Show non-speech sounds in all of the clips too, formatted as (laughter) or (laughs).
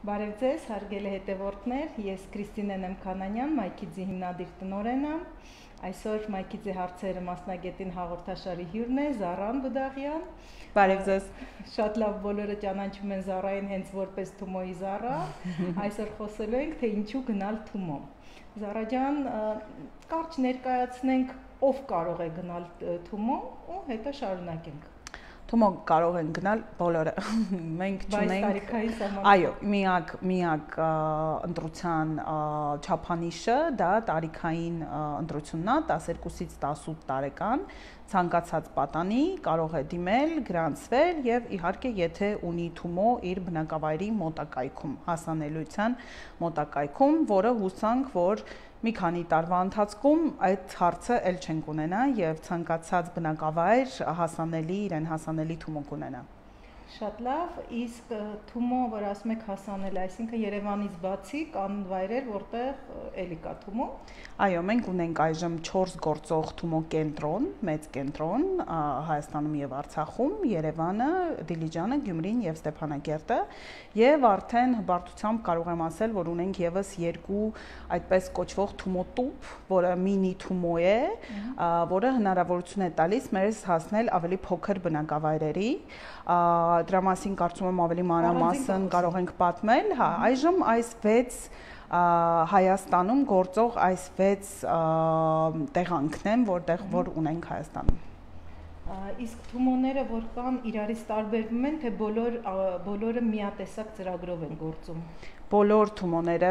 Բարև ձեզ, հարգելի հետևորդներ, ես Կրիստինեն եմ Կանանյան, Մայքիձի հիմնադիր տնօրեն եմ։ Այսօր Մայքիձի հարցերը մասնագետին հաղորդաշարի հյուրն է Զարան Բուդաղյան։ Բարև ձեզ։ Շատ լավ բոլորը ճանաչում են Զարային հենց որպես Թումոյի Զարա։ (laughs) Այսօր խոսելու ենք թե ինչու գնալ Թումո։ Զարա ջան, կարճ ներկայացնենք ով կարող է գնալ Թումո ու հետո շարունակենք։ Թումո կարող են գնալ բոլորը։ (laughs) Մենք չունենք Այո, միակ միակ ընտրության չափանիշը դա տարիքային ընտրությունն է 12-ից 18 տարեկան ցանկացած պատանի կարող է դիմել, գրանցվել եւ իհարկե եթե ունի Թումո իր բնակավայրի մոտակայքում, հասանելիության մոտակայքում, որը հուսանք, որ մի քանի տարվա ընթացքում այդ հարցը ել չենք ունենա եւ ցանկացած բնակավայր հասանելի իրեն հասանելի թումո կունենա։ Շատ լավ, իսկ Թումո, որ ասում եք հասանել, այսինքն Երևանից բացի կան վայրեր, որտեղ էլի կա Թումո։ Այո, մենք ունենք այժմ 4 գործող Թումո կենտրոն, մեծ կենտրոն Հայաստանում եւ Արցախում, Երևանը, Դիլիջանը, Գյումրին եւ Ստեփանակերտը, եւ արդեն հբարտությամբ կարող եմ ասել, որ ունենք եւս երկու այդպես կոչվող Թումո տուփ, որը մինի Թումո է, որը հնարավորություն է տալիս մեզ հասնել ավելի փոքր բնակավայրերի դրա մասին կարծում եմ ավելի մանրամասն կարող ենք պատմել, հա, այժմ այս 6 Հայաստանում գործող այս 6 տեղանքն են, որտեղ որ ունենք Հայաստանում իսկ թումոները որ կան իրարից տարբերվում են թե բոլոր բոլորը միատեսակ ծրագրով են գործում բոլոր թումոները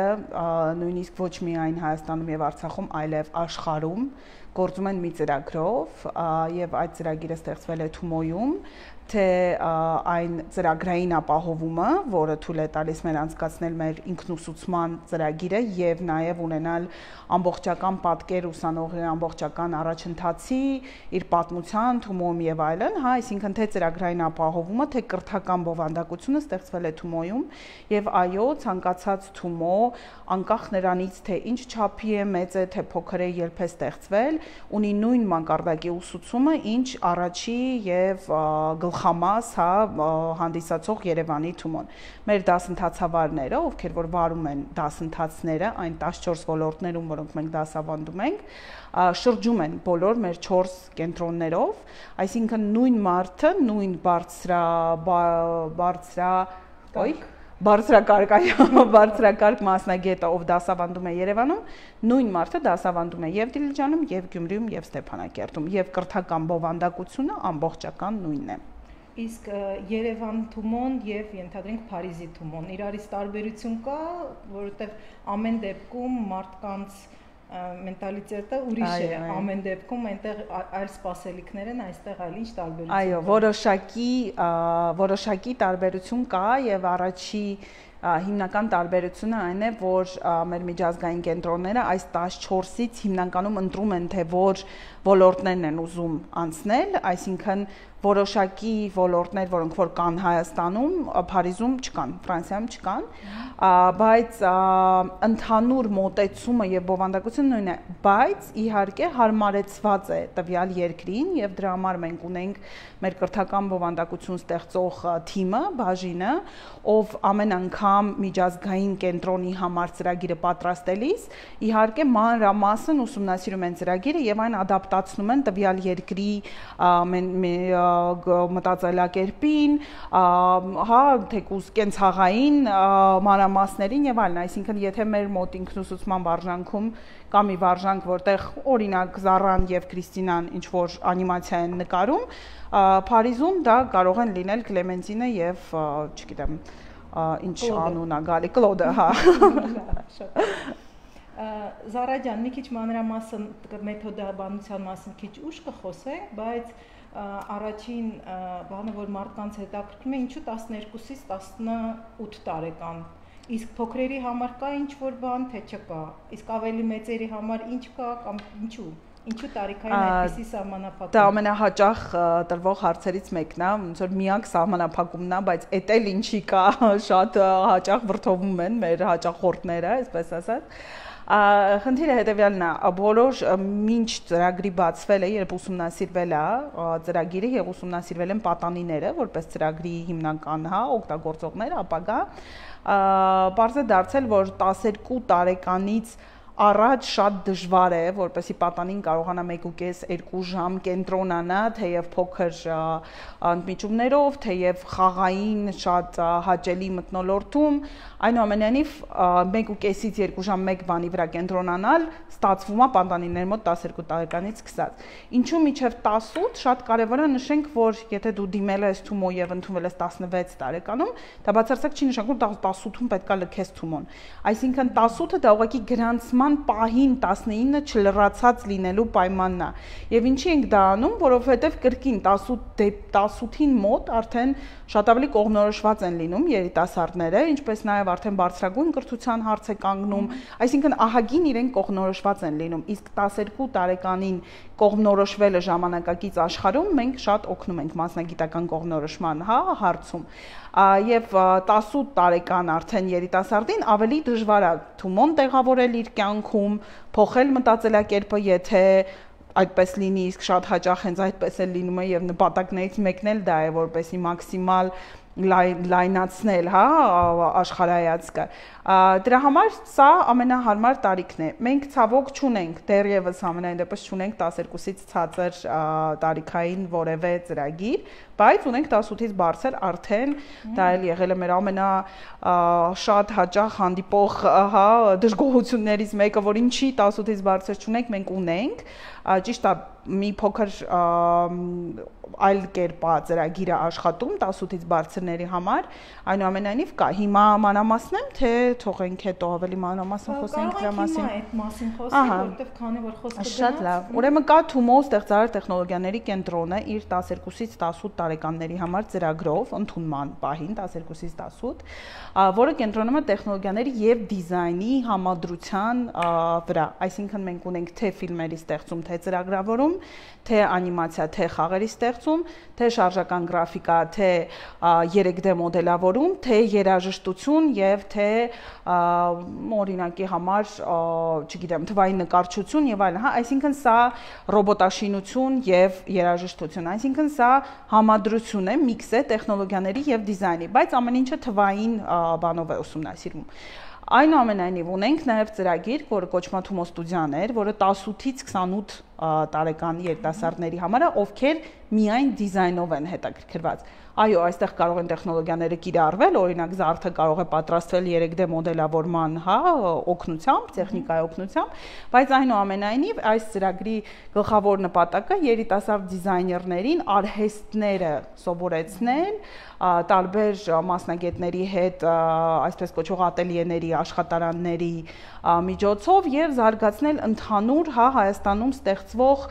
նույնիսկ ոչ միայն Հայաստանում եւ Արցախում այլև աշխարհում գործում են մի ծրագրով եւ այդ ծրագիրը ստեղծվել է Թումոյում թե այն ծրագրային ապահովումը, որը թույլ է տալիս մեր անցկացնել մեր ինքնուսուցման ծրագիրը եւ նաեւ ունենալ ամբողջական պատկեր ուսանողի ամբողջական առաջընթացի, իր պատմության, Թումոյում եւ այլն, հա, այսինքն թե ծրագրային ապահովումը, թե կրթական բովանդակությունը ստեղծվել է Թումոյում եւ այո, ցանկացած Թումո անկախ նրանից թե ինչ չափի է, մեծ է, թե փոքր է, երբ է ստեղծվել, ունի նույն մակարդակի ուսուցումը, ինչ առաջի եւ գլխամաս, հա, հանդիսացող Երևանի Թումոն։ Մեր դասընթացավարները, ովքեր որ վարում են դասընթացները այն 14 ոլորտներում, որոնք մենք դասավանդում ենք, շրջում են բոլոր մեր 4 կենտրոններով, այսինքն նույն մարդը, նույն բարձրա բարձրա, ոյ բարձրակարգ (laughs) բարձրակարգ մասնագետը ով դասավանդում է Երևանում նույն մարդը դասավանդում է եւ Դիլիջանում եւ Գյումրիում եւ Ստեփանակերտում եւ կրթական բովանդակությունը ամբողջական նույնն է իսկ Երևան Թումոն եւ ենթադրենք Փարիզի Թումոն իրարից տարբերություն կա որովհետեւ ամեն դեպքում մարդկանց մենտալիտետը ուրիշ է ամեն դեպքում այնտեղ այլ սպասելիքներ են այստեղ այլ ինչ տարբերություն այո որոշակի որոշակի տարբերություն կա եւ առաջի հիմնական տարբերությունը այն է, որ մեր միջազգային կենտրոնները այս 14-ից հիմնականում ընտրում են թե որ ոլորտներն են ուզում անցնել, այսինքն որոշակի ոլորտներ, որոնք որ կան Հայաստանում, Փարիզում չկան, Ֆրանսիայում չկան, բայց ընդհանուր մոտեցումը եւ բովանդակությունը նույնն է, բայց իհարկե հարմարեցված է տվյալ երկրին եւ դրա համար մենք ունենք մեր կրթական բովանդակություն ստեղծող թիմը, բաժինը, ով ամեն անգամ միջազգային կենտրոնի համար ծրագիրը պատրաստելիս իհարկե մանրամասն ուսումնասիրում են ծրագիրը եւ այն ադապտացնում են տվյալ երկրի մտածելակերպին, հա, թեկուզ կենցաղային մանրամասներին եւ այլն, այսինքն եթե մեր մոտ ինքնուսուցման վարժանքում կա մի վարժանք, որտեղ օրինակ Զարան եւ Կրիստինան ինչ որ անիմացիա են նկարում, Փարիզում դա կարող են լինել Կլեմենտինը եւ, չգիտեմ, ինչ անուն է գալի, Կլոդը, հա։ Զարա ջան, մի քիչ մանրամասն մեթոդաբանության մասին քիչ ուշ կխոսենք, բայց առաջին բանը, որ մարդկանց հետաքրքրում է, ինչու 12-ից 18 տարեկան իսկ փոքրերի համար կա ինչ որ բան, թե չկա։ Իսկ ավելի մեծերի համար ինչ կա կամ ինչու։ Ինչու տարիքային այդպեսի սահմանափակում։ Դա ամենահաճախ տրվող հարցերից մեկն է, ոնց որ միակ սահմանափակումն է, բայց էդ էլ ինչի կա, շատ հաճախ վրթովում են մեր հաճախորդները, այսպես ասած Խնդիրը հետեւյալն է, բոլոր ինչ ծրագրի բացվելը, երբ ուսումնասիրվել է ծրագիրը եւ ուսումնասիրվել են պատանիները, որպես ծրագրի հիմնական, հա, օգտագործողներ, ապագա, բարձր դարձել, որ 12 տարեկանից առաջ շատ դժվար է, որպեսի պատանին կարողանա 1.5-2 ժամ կենտրոնանա, թեև փոքր ընդմիջումներով, թեև խաղային շատ հաճելի մտնոլորտում, այնուամենայնիվ 1.5-ից 2 ժամ մեկ բանի վրա կենտրոնանալ ստացվում է պատանիների մոտ 12 տարեկանից սկսած։ Ինչու միջև 18 շատ կարևոր է նշենք, որ եթե դու դիմել ես Թումո եւ ընդունվել ես 16 տարեկանում, դա բացարձակ չի նշանակում 18-ում պետքա լքես Թումոն։ Այսինքն 18-ը դա ուղղակի գրանցման պահին 19-ը չլրացած լինելու պայմանն է։ Եվ ինչի ենք դա անում, որովհետեւ կրկին 18 դեպ 18-ին մոտ արդեն շատ ավելի կողմնորոշված են լինում երիտասարդները, ինչպես նաեւ արդեն բարձրագույն կրթության հարց է կանգնում, այսինքն ահագին իրեն կողմնորոշված են լինում, իսկ 12 տարեկանին կողմնորոշվելը ժամանակակից աշխարհում մենք շատ օգնում ենք մասնագիտական կողմնորոշման, հա, հարցում։ Եվ 18 տարեկան արդեն երիտասարդին ավելի դժվար է թումոն տեղավորել իր կյանքում, փոխել մտածելակերպը, եթե այդպես լինի, իսկ շատ հաճախ հենց այդպես է լինում է եւ նպատակներից մեկն էլ դա է, որպեսի մաքսիմալ լայնացնել, հա, աշխարհայացքը։ Դրա համար սա ամենահարմար տարիքն է։ Մենք ցավոք չունենք, դեռևս ամենայն դեպս չունենք 12-ից ցածր տարիքային որևէ ծրագիր, բայց ունենք 18-ից բարձր արդեն դա էլ եղել է մեր ամենա շատ հաճախ հանդիպող, հա, դժգոհություններից մեկը, որ ինչի 18-ից բարձր չունենք, մենք ունենք ճիշտ է մի փոքր այլ կերպ է ծրագիրը աշխատում 18-ից բարձրների համար, այնուամենայնիվ կա։ Հիմա մանրամասնեմ, թե թողենք հետո ավելի մանրամասն խոսենք դրա մասին։ Կարող այդ մասին խոսել, որովհետև քանի որ խոսքը գնաց։ Շատ լավ։ Ուրեմն կա Թումո ստեղծարար տեխնոլոգիաների կենտրոնը իր 12-ից 18 տարեկանների համար ծրագրով ընդունման պահին 12-ից 18, որը կենտրոնում է տեխնոլոգիաների եւ դիզայնի համադրության վրա։ Այսինքն մենք ունենք թե ֆիլմերի ստեղծում, թե ծրագրավորում, թե անիմացիա, թե խաղերի ստեղծում, թե շարժական գրաֆիկա, թե 3D մոդելավորում, թե երաժշտություն եւ թե օրինակի համար, չգիտեմ, թվային նկարչություն եւ այլն, հա, այսինքն սա ռոբոտաշինություն եւ երաժշտություն, այսինքն սա համադրություն է, միքս է տեխնոլոգիաների եւ դիզայնի, բայց ամեն ինչը թվային բանով է ուսումնասիրվում։ Այնուամենայնիվ ունենք նաև ծրագիր, որը կոչվում է Թումո ստուդիաներ, որը 18-ից 28 տարեկան երիտասարդների համար է, ովքեր միայն դիզայնով են հետաքրքրված այո, այստեղ կարող են տեխնոլոգիաները կիրառվել, օրինակ զարդը կարող է պատրաստվել 3D մոդելավորման, հա, օգնությամբ, տեխնիկայի օգնությամբ, բայց այնուամենայնիվ այս ծրագրի գլխավոր նպատակը երիտասարդ դիզայներներին արհեստները սովորեցնել, տարբեր մասնագետների հետ այսպես կոչող ատելյեների, աշխատարանների միջոցով եւ զարգացնել ընդհանուր հա Հայաստանում ստեղծվող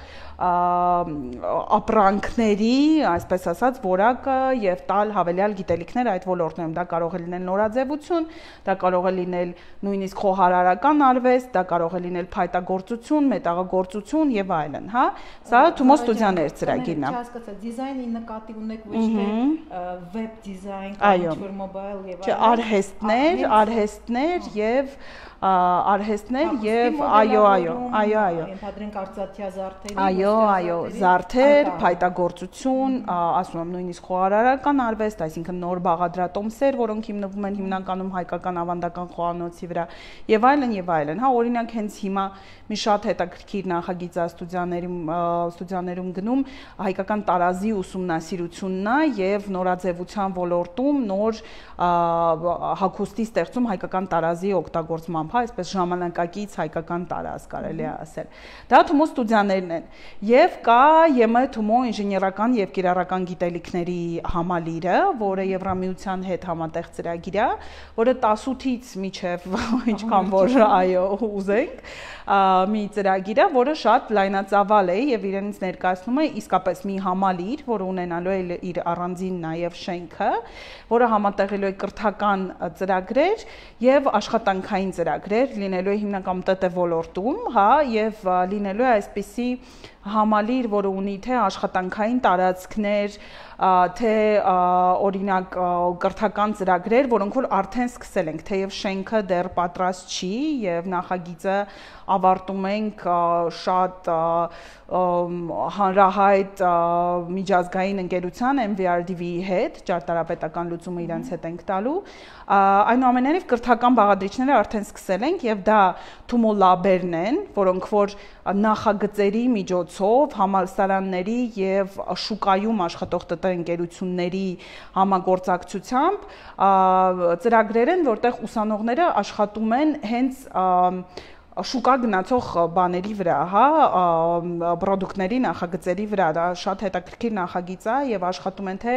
ապրանքների, այսպես ասած, որակը եւ տալ հավելյալ գիտելիքներ այդ ոլորտներում։ Դա կարող է լինել նորաձևություն, դա կարող է լինել նույնիսկ խոհարարական արվեստ, դա կարող է լինել փայտագործություն, մետաղագործություն եւ այլն, հա։ Սա Թումո ստուդիաներ ծրագիրն է։ Չհասկացա, դիզայնի նկատի ունեք ոչ թե վեբ դիզայն կամ ինչ-որ մոբայլ եւ այլն։ Արհեստներ, արհեստներ եւ արհեստներ եւ այո, այո, այո, այո։ Ենթադրենք արծաթյա զարդերի։ Այո, այո, զարդեր, փայտագործություն, ասում եմ նույնիսկ խոհարարական արվեստ, այսինքն նոր բաղադրատոմսեր, որոնք հիմնվում են հիմնականում հայկական ավանդական խոհանոցի վրա եւ այլն եւ այլն։ Հա, օրինակ հենց հիմա մի շատ հետաքրքիր նախագիծ է ստուդիաներում ստուդիաներում գնում հայկական տարազի ուսումնասիրությունն է եւ նորաձևության ոլորտում նոր հագուստի ստեղծում հայկական տարազի օգտագործմամբ, հա, այսպես ժամանակակից հայկական տարազ կարելի է ասել։ Դա Թումո ստուդիաներն են։ Եվ կա ԵՄ Թումո ինժեներական եւ կիրառական գիտելիքների համալիրը, որը Եվրամիության հետ համատեղ ծրագիր է, որը 18-ից միջև ինչքան որ այո ուզենք, մի ծրագիր է, որը շատ լայնածավալ է եւ իրենից ներկայացնում է իսկապես մի համալիր, որը ունենալու է իր առանձին նաեւ շենքը, որը համատեղելու է կրթական ծրագրեր եւ աշխատանքային ծրագրեր, լինելու է հիմնականում ՏՏ ոլորտում, հա, եւ լինելու է այսպիսի համալիր, որը ունի թե աշխատանքային տարածքներ, թե օրինակ կրթական ծրագրեր, որոնք որ արդեն սկսել ենք, թեև շենքը դեռ պատրաստ չի եւ նախագիծը ավարտում ենք շատ հանրահայտ միջազգային ընկերության MVRDV-ի հետ, ճարտարապետական լուծումը իրենց հետ ենք տալու։ Այնուամենայնիվ կրթական բաղադրիչները արդեն սկսել ենք եւ դա Թումո լաբերն են, որոնք որ նախագծերի միջոցով համալսարանների եւ շուկայում աշխատող ՏՏ ընկերությունների համագործակցությամբ ծրագրեր են, որտեղ ուսանողները աշխատում են հենց շուկա գնացող բաների վրա, հա, ապրանքների նախագծերի վրա, դա շատ հետաքրքիր նախագիծ է եւ աշխատում են թե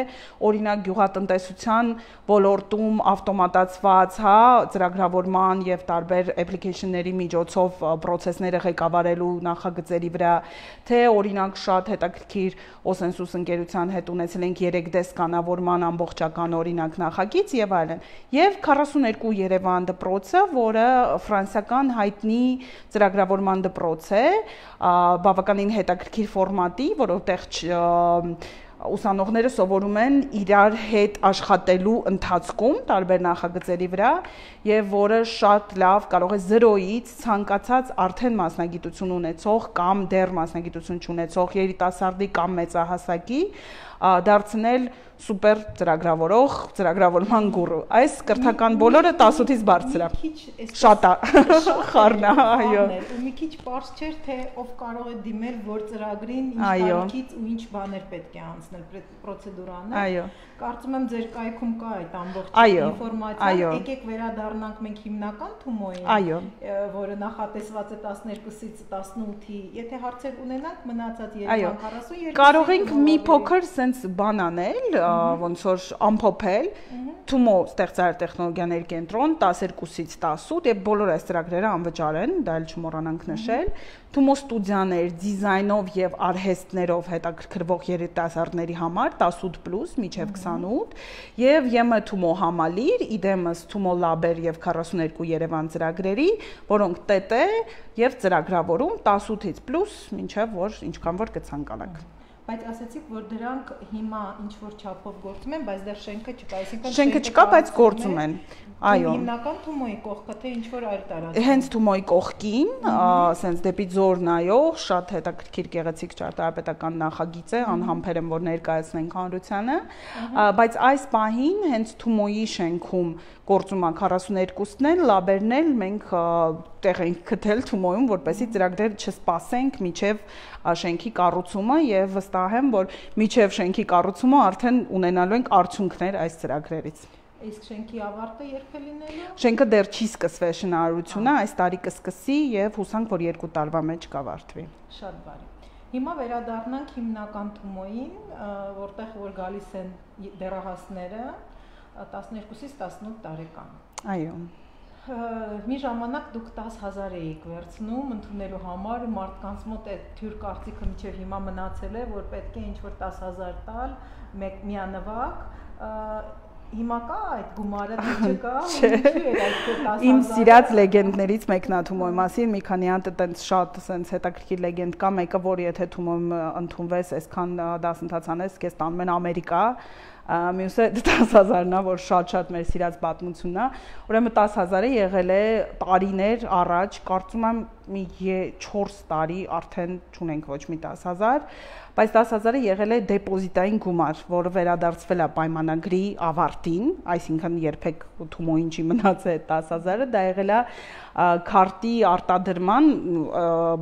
օրինակ գյուղատնտեսության ոլորտում ավտոմատացված, հա, ծրագրավորման եւ տարբեր application-ների միջոցով process-ները ղեկավարելու նախագծերի վրա, թե օրինակ շատ հետաքրքիր Osensus ընկերության հետ ունեցել ենք 3D սկանավորման ամբողջական օրինակ նախագիծ եւ այլն։ Եվ 42 Երևան դպրոցը, որը ֆրանսիական հայտնի ծրագրավորման դպրոց է, բավականին հետաքրքիր ֆորմատի, որովհետեւ ուսանողները սովորում են իրար հետ աշխատելու ընթացքում տարբեր նախագծերի վրա եւ որը շատ լավ կարող է 0-ից ցանկացած արդեն մասնագիտություն ունեցող կամ դեռ մասնագիտություն չունեցող երիտասարդի կամ մեծահասակի դարձնել սուպեր ծրագրավորող, ծրագրավորման գուրու։ Այս կրթական բոլորը 18-ից բարձր է։ Շատ է։ (laughs) Խառնա, այո։ Ու մի քիչ པարզ չէր թե ով կարող է դիմել որ ծրագրին ինչ տարիքից ու ինչ բաներ պետք է անցնել պրոցեդուրանը։ Այո։ Կարծում եմ ձեր կայքում կա այդ ամբողջ ինֆորմացիան։ Եկեք վերադառնանք մենք հիմնական Թումոյին։ Այո։ Որը նախատեսված է 12-ից 18-ի։ Եթե հարցեր ունենաք, մնացած 342 Կարող ենք մի փոքր sense բան անել, ոնց որ ամփոփել Թումո ստեղծար տեխնոլոգիաների կենտրոն 12-ից 18 եւ բոլոր այս ծրագրերը անվճար են, դա էլ չմոռանանք նշել։ Թումո ստուդիաներ դիզայնով եւ արհեստներով հետաքրքրվող երիտասարդների համար 18+ միջև 28 եւ ԵՄ Թումո համալիր, իդեմս Թումո լաբեր եւ 42 Երևան ծրագրերի, որոնք ՏՏ եւ ծրագրավորում 18-ից պլյուս, ինչեւ որ ինչքան որ կցանկանաք բայց ասացիք, որ դրանք հիմա ինչ որ չափով գործում են, բայց դեռ շենքը չկա, այսինքն շենքը չկա, բայց գործում են։ Այո։ Հիմնական Թումոյի կողքը թե ինչ որ այլ տարածք։ Հենց Թումոյի կողքին, ասենց դեպի Ձոր նայող շատ հետաքրքիր գեղեցիկ ճարտարապետական նախագիծ է, անհամբեր եմ որ ներկայացնենք հանրությանը, բայց այս պահին հենց Թումոյի շենքում գործում է 42-ն էլ, լաբերն էլ մենք տեղ ենք գտել Թումոյում, որպեսի ծրագրեր չսպասենք միջև շենքի կառուցումը եւ վստահ եմ, որ միջև շենքի կառուցումը արդեն ունենալու ենք արդյունքներ այս ծրագրերից։ Իսկ շենքի ավարտը երբ է լինելու։ Շենքը դեռ չի սկսվել շինարարությունը, այս տարի կսկսի եւ հուսանք, որ երկու տարվա մեջ կավարտվի։ Շատ բարի։ Հիմա վերադառնանք հիմնական Թումոյին, որտեղ որ գալիս են դեռահասները 12-ից 18 տարեկան։ Այո մի ժամանակ դուք 10000 էիք վերցնում ընդունելու համար մարդկանց մոտ այդ թյուր կարծիքը միջև հիմա մնացել է որ պետք է ինչ որ 10000 տալ մեկ միանվակ հիմա կա այդ գումարը թե (laughs) չկա ինչու է այդ 10000 իմ սիրած լեգենդներից մեկն է Թումոյի մասին մի քանի հատ այտենց շատ sense հետաքրքիր լեգենդ կա մեկը որ եթե Թումոյում ընդունվես այսքան դասընթաց անես քեզ տանում են Ամերիկա մյուսը 10000-ն է, որ շատ-շատ մեր սիրած պատմությունն է։ Ուրեմն 10000-ը եղել է տարիներ առաջ, կարծում եմ մի 4 տարի արդեն չունենք ոչ մի 10000 բայց 10000-ը եղել է դեպոզիտային գումար, որը վերադարձվել է պայմանագրի ավարտին, այսինքն երբեք Թումոյին չի մնացել 10000-ը, դա եղել է քարտի արտադրման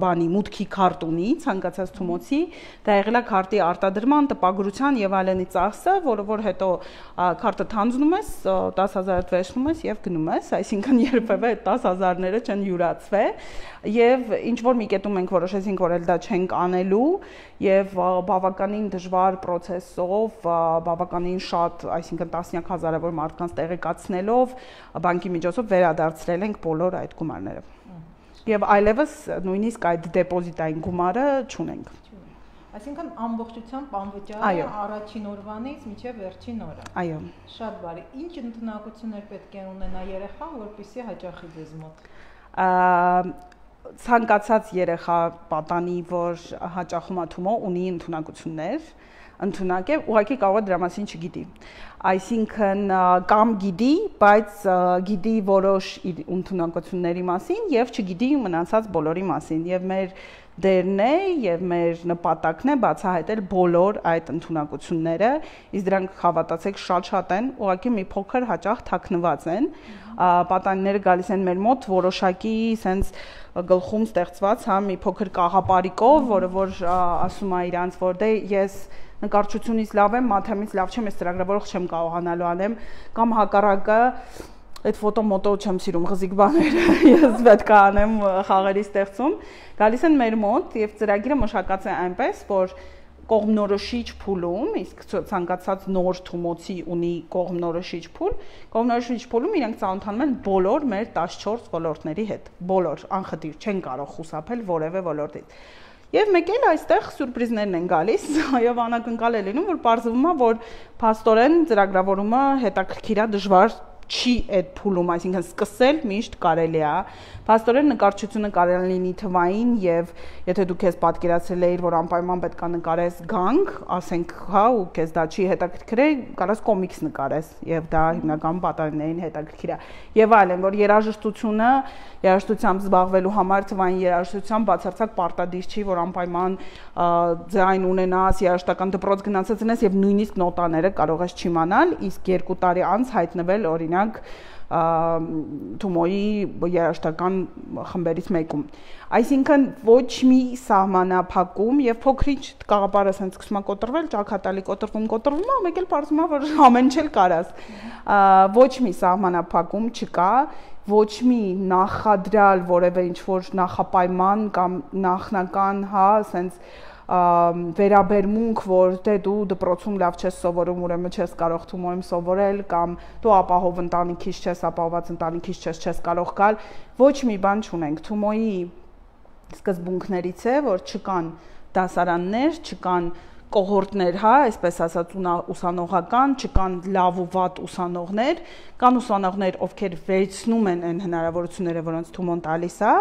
բանի մուտքի քարտ ունի ցանկացած Թումոցի, դա եղել է քարտի արտադրման, տպագրության եւ այլնի ծախսը, որը որ հետո քարտը թանձնում ես, 10000-ը վերցնում ես եւ գնում ես, այսինքն երբևէ 10000-ները չեն յուրացվել եւ ինչ որ մի կետում մենք որոշեցինք որ էլ դա չենք անելու եւ բավականին դժվար process-ով, բավականին շատ, այսինքն տասնյակ հազարավոր մարդկանց տեղեկացնելով, բանկի միջոցով վերադարձրել ենք բոլոր այդ գումարները։ Եվ այլևս նույնիսկ այդ դեպոզիտային գումարը չունենք։ Այսինքն ամբողջությամբ անվճար առաջին օրվանից մինչև վերջին օրը։ Այո։ Շատ բարի։ Ինչ ընդունակություններ պետք է ունենա երեխան, որպեսզի հաճախի ձեզ մոտ ցանկացած երեխա պատանի, որ հաճախում է թումո, ունի ընդունակություններ, ընդունակ է, ուղղակի կարող է դրա մասին չգիտի։ Այսինքն կամ գիտի, բայց գիտի որոշ ընդունակությունների մասին եւ չգիտի մնացած բոլորի մասին եւ մեր դերն է եւ մեր նպատակն է բացահայտել բոլոր այդ ընդունակությունները, իսկ դրանք հավատացեք շատ-շատ են, ուղղակի մի փոքր հաճախ թաքնված են։ Պատանիները գալիս են մեր մոտ որոշակի sense գլխում ստեղծված, հա, մի փոքր կաղապարիկով, որը որ ասում է իրանց, որ դե ես նկարչությունից լավ եմ, մաթեմից լավ չեմ, ես ծրագրավորող չեմ կարողանալու անեմ, կամ հակառակը այդ ֆոտոմոտո չեմ սիրում խզիկ բաները (laughs) ես պետք է անեմ խաղերի ստեղծում գալիս են մեր մոտ եւ ծրագիրը մշակած է այնպես որ կողմնորոշիչ փուլում, իսկ ցանկացած նոր թումոցի ունի կողմնորոշիչ փուլ, կողմնորոշիչ փուլում իրենք ծանոթանում են բոլոր մեր 14 ոլորտների հետ, բոլոր անխտիր չեն կարող խուսափել որևէ ոլորտից։ Եվ մեկ էլ այստեղ սուրպրիզներն են գալիս, (laughs) եւ անակնկալ է լինում, որ parzվում է, որ փաստորեն ծրագրավորումը հետաքրքիրա դժվար չի այդ փուլում, այսինքն սկսել միշտ կարելի է։ Փաստորեն նկարչությունը կարելի լինի թվային եւ եթե դու քեզ պատկերացրել էիր, որ անպայման պետք է նկարես գանք, ասենք, հա, ու քեզ դա չի հետաքրքրել, կարաս կոմիքս նկարես եւ դա հիմնական պատանիներին հետաքրքիր է։ Եվ այլն, որ երաժշտությունը երաժշտությամբ զբաղվելու համար թվային երաժշտությամբ բացարձակ պարտադիր չի, որ անպայման ձայն ունենաս, երաժշտական դպրոց գնացած ունես եւ նույնիսկ նոտաները կարող ես չիմանալ, իսկ երկու տարի անց հայտնվել օրինակ Թումոյի երաշտական խմբերից մեկում։ Այսինքն ոչ մի սահմանափակում եւ փոքրինչ կաղապարը ասեն սկսում է կոտրվել, ճակատալի կոտրվում, կոտրվում, մեկ էլ բարձում է որ (laughs) ամեն չել կարաս։ Ոչ մի սահմանափակում չկա, ոչ մի նախադրալ որևէ ինչ որ նախապայման կամ նախնական, հա, ասենց վերաբերմունք, որ դե դու դպրոցում լավ չես սովորում, ուրեմն չես կարող թումոյում սովորել կամ դու ապահով ընտանիքից չես, ապահոված ընտանիքից չես, չես կարող գալ, ոչ մի բան չունենք։ Թումոյի սկզբունքներից է, որ չկան դասարաններ, չկան կոհորտներ, հա, այսպես ասած ուսանողական, չկան լավ ու վատ ուսանողներ, կան ուսանողներ, ովքեր վերցնում են այն հնարավորությունները, որոնց թումոն տալիս է,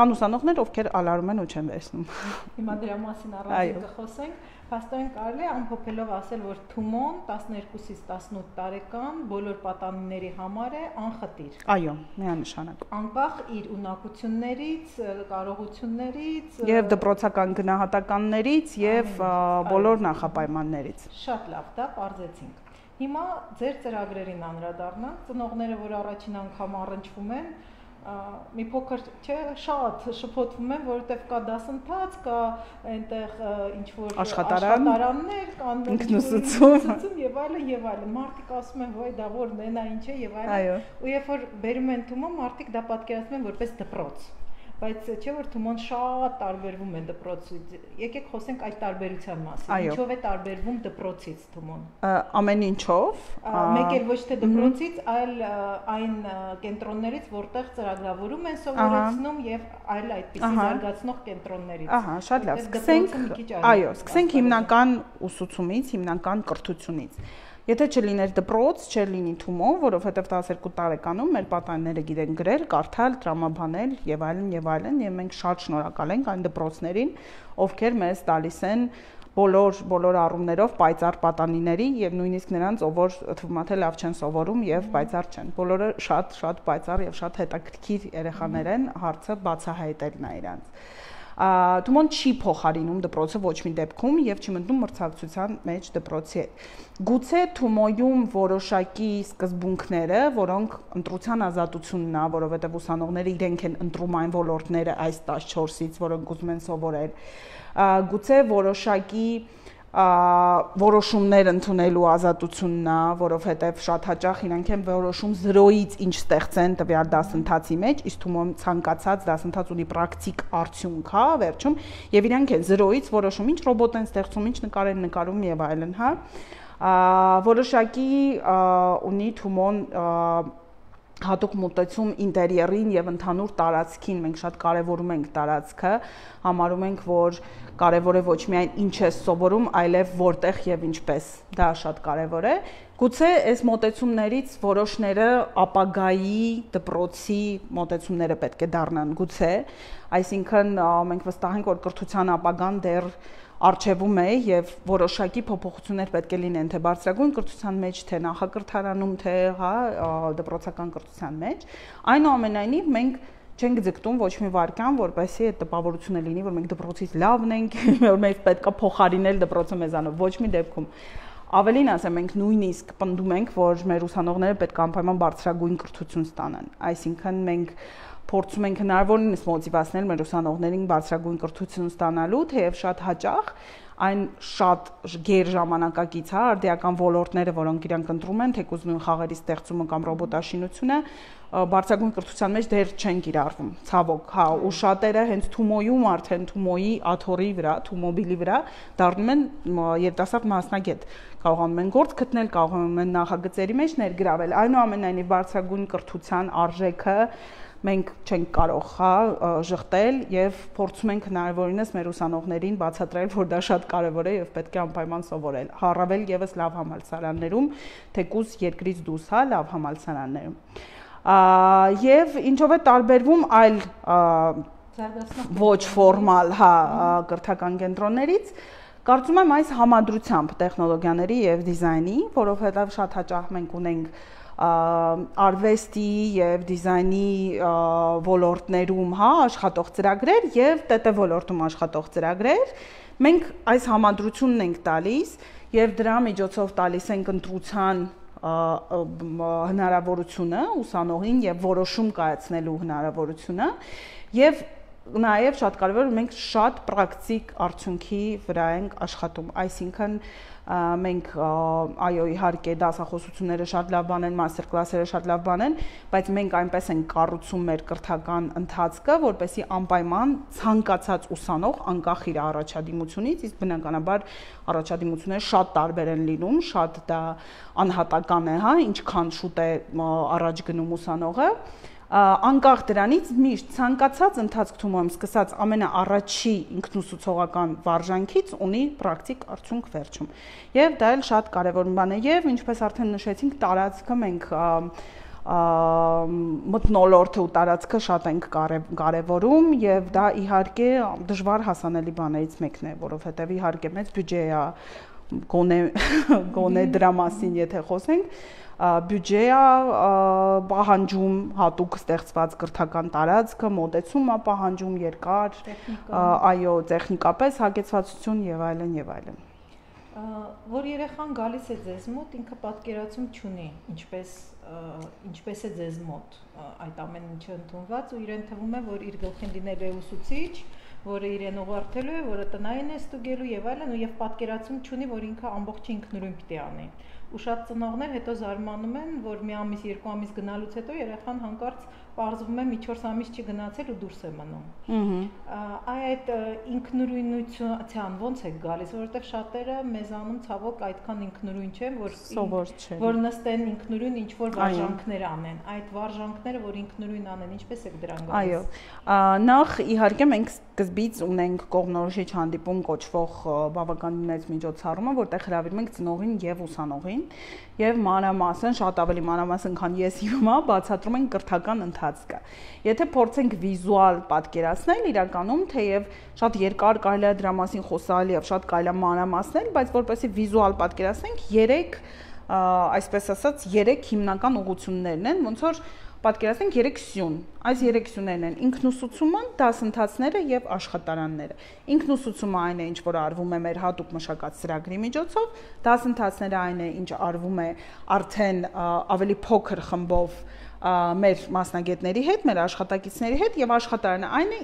կան ուսանողներ, ովքեր ալարում են ու չեն վերցնում։ Հիմա դրա մասին առանձին կխոսենք Փաստորեն կարելի է ամփոփելով ասել, որ Թումոն 12-ից 18 տարեկան բոլոր պատանիների համար է անխտիր։ Այո, միանշանակ։ Անկախ իր ունակություններից, կարողություններից եւ դպրոցական գնահատականներից եւ բոլոր նախապայմաններից։ Շատ լավ, դա բարձեցինք։ Հիմա ձեր ծրագրերին անդրադառնանք, ծնողները, որ առաջին անգամ առնչվում են, մի փոքր չէ շատ շփոթվում են որովհետև կա դասընթաց կա այնտեղ ինչ որ աշխատարաններ կան ինքնուսուցում եւ այլն եւ այլն մարդիկ ասում են ոյ դա որն է նա ինչ է եւ այլն ու երբ որ բերում են թումը մարդիկ դա պատկերացնում են որպես դպրոց բայց չէ որ Թումոն շատ տարբերվում է դպրոցից։ Եկեք խոսենք այդ տարբերության մասին։ Ինչով է տարբերվում դպրոցից Թումոն։ Ամեն ինչով։ Մեկ էլ ոչ թե դպրոցից, այլ այն կենտրոններից, որտեղ ծրագրավորում են սովորեցնում եւ այլ այդպիսի զարգացնող կենտրոններից։ Ահա, շատ լավ։ Սկսենք, այո, սկսենք հիմնական ուսուցումից, հիմնական կրթությունից։ Եթե չլիներ դպրոց, չէր լինի Թումո, որովհետև 12 տարեկանում մեր պատանիները գիտեն գրել, կարդալ, տրամաբանել եւ այլն եւ այլն, եւ մենք շատ շնորհակալ ենք այն դպրոցներին, ովքեր մեզ տալիս են բոլոր բոլոր առումներով պայծառ պատանիների եւ նույնիսկ նրանց, ով թվում է թե լավ չեն սովորում եւ պայծառ չեն։ Բոլորը շատ շատ պայծառ եւ շատ հետաքրքիր երեխաներ են, հարցը բացահայտելն է իրանց։ Թումոն չի փոխարինում դպրոցը ոչ մի դեպքում եւ չի մտնում մրցակցության մեջ դպրոցի հետ։ Գուցե Թումոյում որոշակի սկզբունքները, որոնք ընտրության ազատությունն է, որովհետեւ ուսանողները իրենք են ընտրում այն ոլորտները այս 14-ից, որոնք ուզում են սովորել։ Գուցե որոշակի որոշումներ ընդունելու ազատությունն է, որովհետև շատ հաճախ իրանք են որոշում 0-ից ինչ ստեղծեն տվյալ դասընթացի մեջ, իսկ թվում ցանկացած դասընթաց ունի պրակտիկ արդյունք, հա, վերջում, եւ իրանք են 0-ից որոշում ինչ ռոբոտ են ստեղծում, ինչ նկար են նկարում եւ այլն, հա։ Որոշակի ունի թումոն հատուկ մոտեցում ինտերիերին եւ ընդհանուր տարածքին մենք շատ կարեւորում ենք տարածքը համարում ենք որ կարևոր է ոչ միայն ինչ է սովորում այլև որտեղ եւ ինչպես դա շատ կարևոր է Գուցե այս մոտեցումներից որոշները ապագայի դպրոցի մոտեցումները պետք է դառնան, գուցե, այսինքն մենք վստահ ենք, որ կրթության ապագան դեռ արժևում է եւ որոշակի փոփոխություններ պետք է լինեն թե բարձրագույն կրթության մեջ, թե նախակրթարանում, թե հա դպրոցական կրթության մեջ։ Այնուամենայնիվ մենք չենք ձգտում ոչ մի վարքյան, որպեսզի այդ տպավորությունը լինի, որ մենք դպրոցից լավն ենք, որ (laughs) մենք պետքա փոխարինել դպրոցը մեզանով։ Ոչ մի դեպքում Ավելին ասեմ, մենք նույնիսկ պնդում ենք, որ մեր ուսանողները պետք է անպայման բարձրագույն կրթություն ստանան։ Այսինքն մենք փորձում ենք հնարավորինս մոտիվացնել մեր ուսանողներին բարձրագույն կրթություն ստանալու, թեև շատ հաճախ այն շատ գեր ժամանակակից հա արդիական ոլորտները, որոնք իրանք ընտրում են, թեկուզ նույն խաղերի ստեղծումը կամ ռոբոտաշինությունը, բարձրագույն կրթության մեջ դեռ չեն կիրառվում։ Ցավոք, հա, ու շատերը հենց Թումոյում արդեն Թումոյի աթորի վրա, Թումոբիլի վրա դառնում են երիտասարդ մասնագետ կարողանում են գործ գտնել, կարողանում են նախագծերի մեջ ներգրավել։ Այնուամենայնիվ բարձրագույն կրթության արժեքը մենք չենք կարող հա ժխտել եւ փորձում ենք հնարավորինս մեր ուսանողներին բացատրել, որ դա շատ կարեւոր է եւ պետք է անպայման սովորել։ Հարավել եւս լավ համալսարաններում, թեկուզ երկրից դուրս, հա, լավ համալսարաններում։ Եվ ինչով է տարբերվում այլ ոչ ֆորմալ, հա, կրթական կենտրոններից, Կարծում եմ այս համադրությամբ տեխնոլոգիաների եւ դիզայնի, որովհետեւ շատ հաճախ մենք ունենք արվեստի եւ դիզայնի ոլորտներում, հա, աշխատող ծրագրեր եւ ՏՏ ոլորտում աշխատող ծրագրեր, մենք այս համադրությունն ենք տալիս եւ դրա միջոցով տալիս ենք ընտրության հնարավորությունը ուսանողին եւ որոշում կայացնելու հնարավորությունը եւ նաև շատ կարևոր մենք շատ պրակտիկ արդյունքի վրա ենք աշխատում այսինքն մենք այո իհարկե դասախոսությունները շատ լավ բան են, մաստեր կլասերը շատ լավ բան են, բայց մենք այնպես ենք կառուցում մեր կրթական ընթացքը, որպեսի անպայման ցանկացած ուսանող անկախ իր առաջադիմությունից, իսկ բնականաբար առաջադիմությունները շատ տարբեր են լինում, շատ դա անհատական է, հա, ինչքան շուտ է առաջ գնում ուսանողը, անկախ դրանից միշտ ցանկացած ընթացք թումոյում սկսած ամենաառաջի ինքնուսուցողական վարժանքից ունի պրակտիկ արդյունք վերջում։ Եվ դա էլ շատ կարևոր բան է եւ ինչպես արդեն նշեցինք, տարածքը մենք մտնոլորտը ու տարածքը շատ ենք կարևորում եւ դա իհարկե դժվար հասանելի բաներից մեկն է, որովհետեւ իհարկե մեծ բյուջե է գոնե (laughs) գոնե դրա մասին եթե խոսենք բյուջե է պահանջում հատուկ ստեղծված կրթական տարածքը, մոտեցում է պահանջում երկար, այո, տեխնիկապես հագեցվածություն եւ այլն եւ այլն որ երեխան գալիս է ձեզ մոտ, ինքը պատկերացում չունի, ինչպես ինչպես է ձեզ մոտ այդ ամեն ինչը ընդունված ու իրեն թվում է, որ իր գլխին լինելու է ուսուցիչ, որը իրեն ուղղորդելու է, որը տնային է ստուգելու եւ այլն ու եւ պատկերացում չունի, որ ինքը ամբողջ ինքնուրույն պիտի անի ու շատ ծնողներ հետո զարմանում են, որ մի ամիս, երկու ամիս գնալուց հետո երեխան հանկարծ պարզվում է մի 4 ամիս չի գնացել ու դուրս է մնում։ Ահա։ Այդ ինքնուրույնության ոնց է գալիս, որովհետև շատերը մեզանում ցավոք այդքան ինքնուրույն չեն, որ սովոր չեն։ Որ նստեն ինքնուրույն ինչ որ վարժանքներ անեն։ Այդ վարժանքները, որ ինքնուրույն անեն, ինչպես է դրան գալիս։ Այո։ Նախ իհարկե մենք սկզբից ունենք կողմնորոշիչ հանդիպում կոչվող բավական մեծ միջոցառումը, որտեղ հրավիրում ենք ծնողին եւ ուսանողին եւ մանրամասն, շատ ավելի մանրամասն, քան ես հիմա բացատրում ենք կրթական ընթացքը։ Եթե փորձենք վիզուալ պատկերացնել, իրականում թեև շատ երկար կարելի է դրա մասին խոսալ եւ շատ կարելի է մանրամասնել, բայց որպեսզի վիզուալ պատկերացնենք, 3 այսպես ասած 3 հիմնական ուղություններն են, ոնց որ պատկերացնենք 3 սյուն։ Այս 3 սյուներն են ինքնուսուցումը, դասընթացները եւ աշխատարանները։ Ինքնուսուցումը այն է, ինչ որ արվում է մեր հատուկ մշակած ծրագրի միջոցով, դասընթացները այն է, ինչ արվում է արդեն ավելի փոքր խմբով մեր մասնագետների հետ, մեր աշխատակիցների հետ եւ աշխատարանը այն է,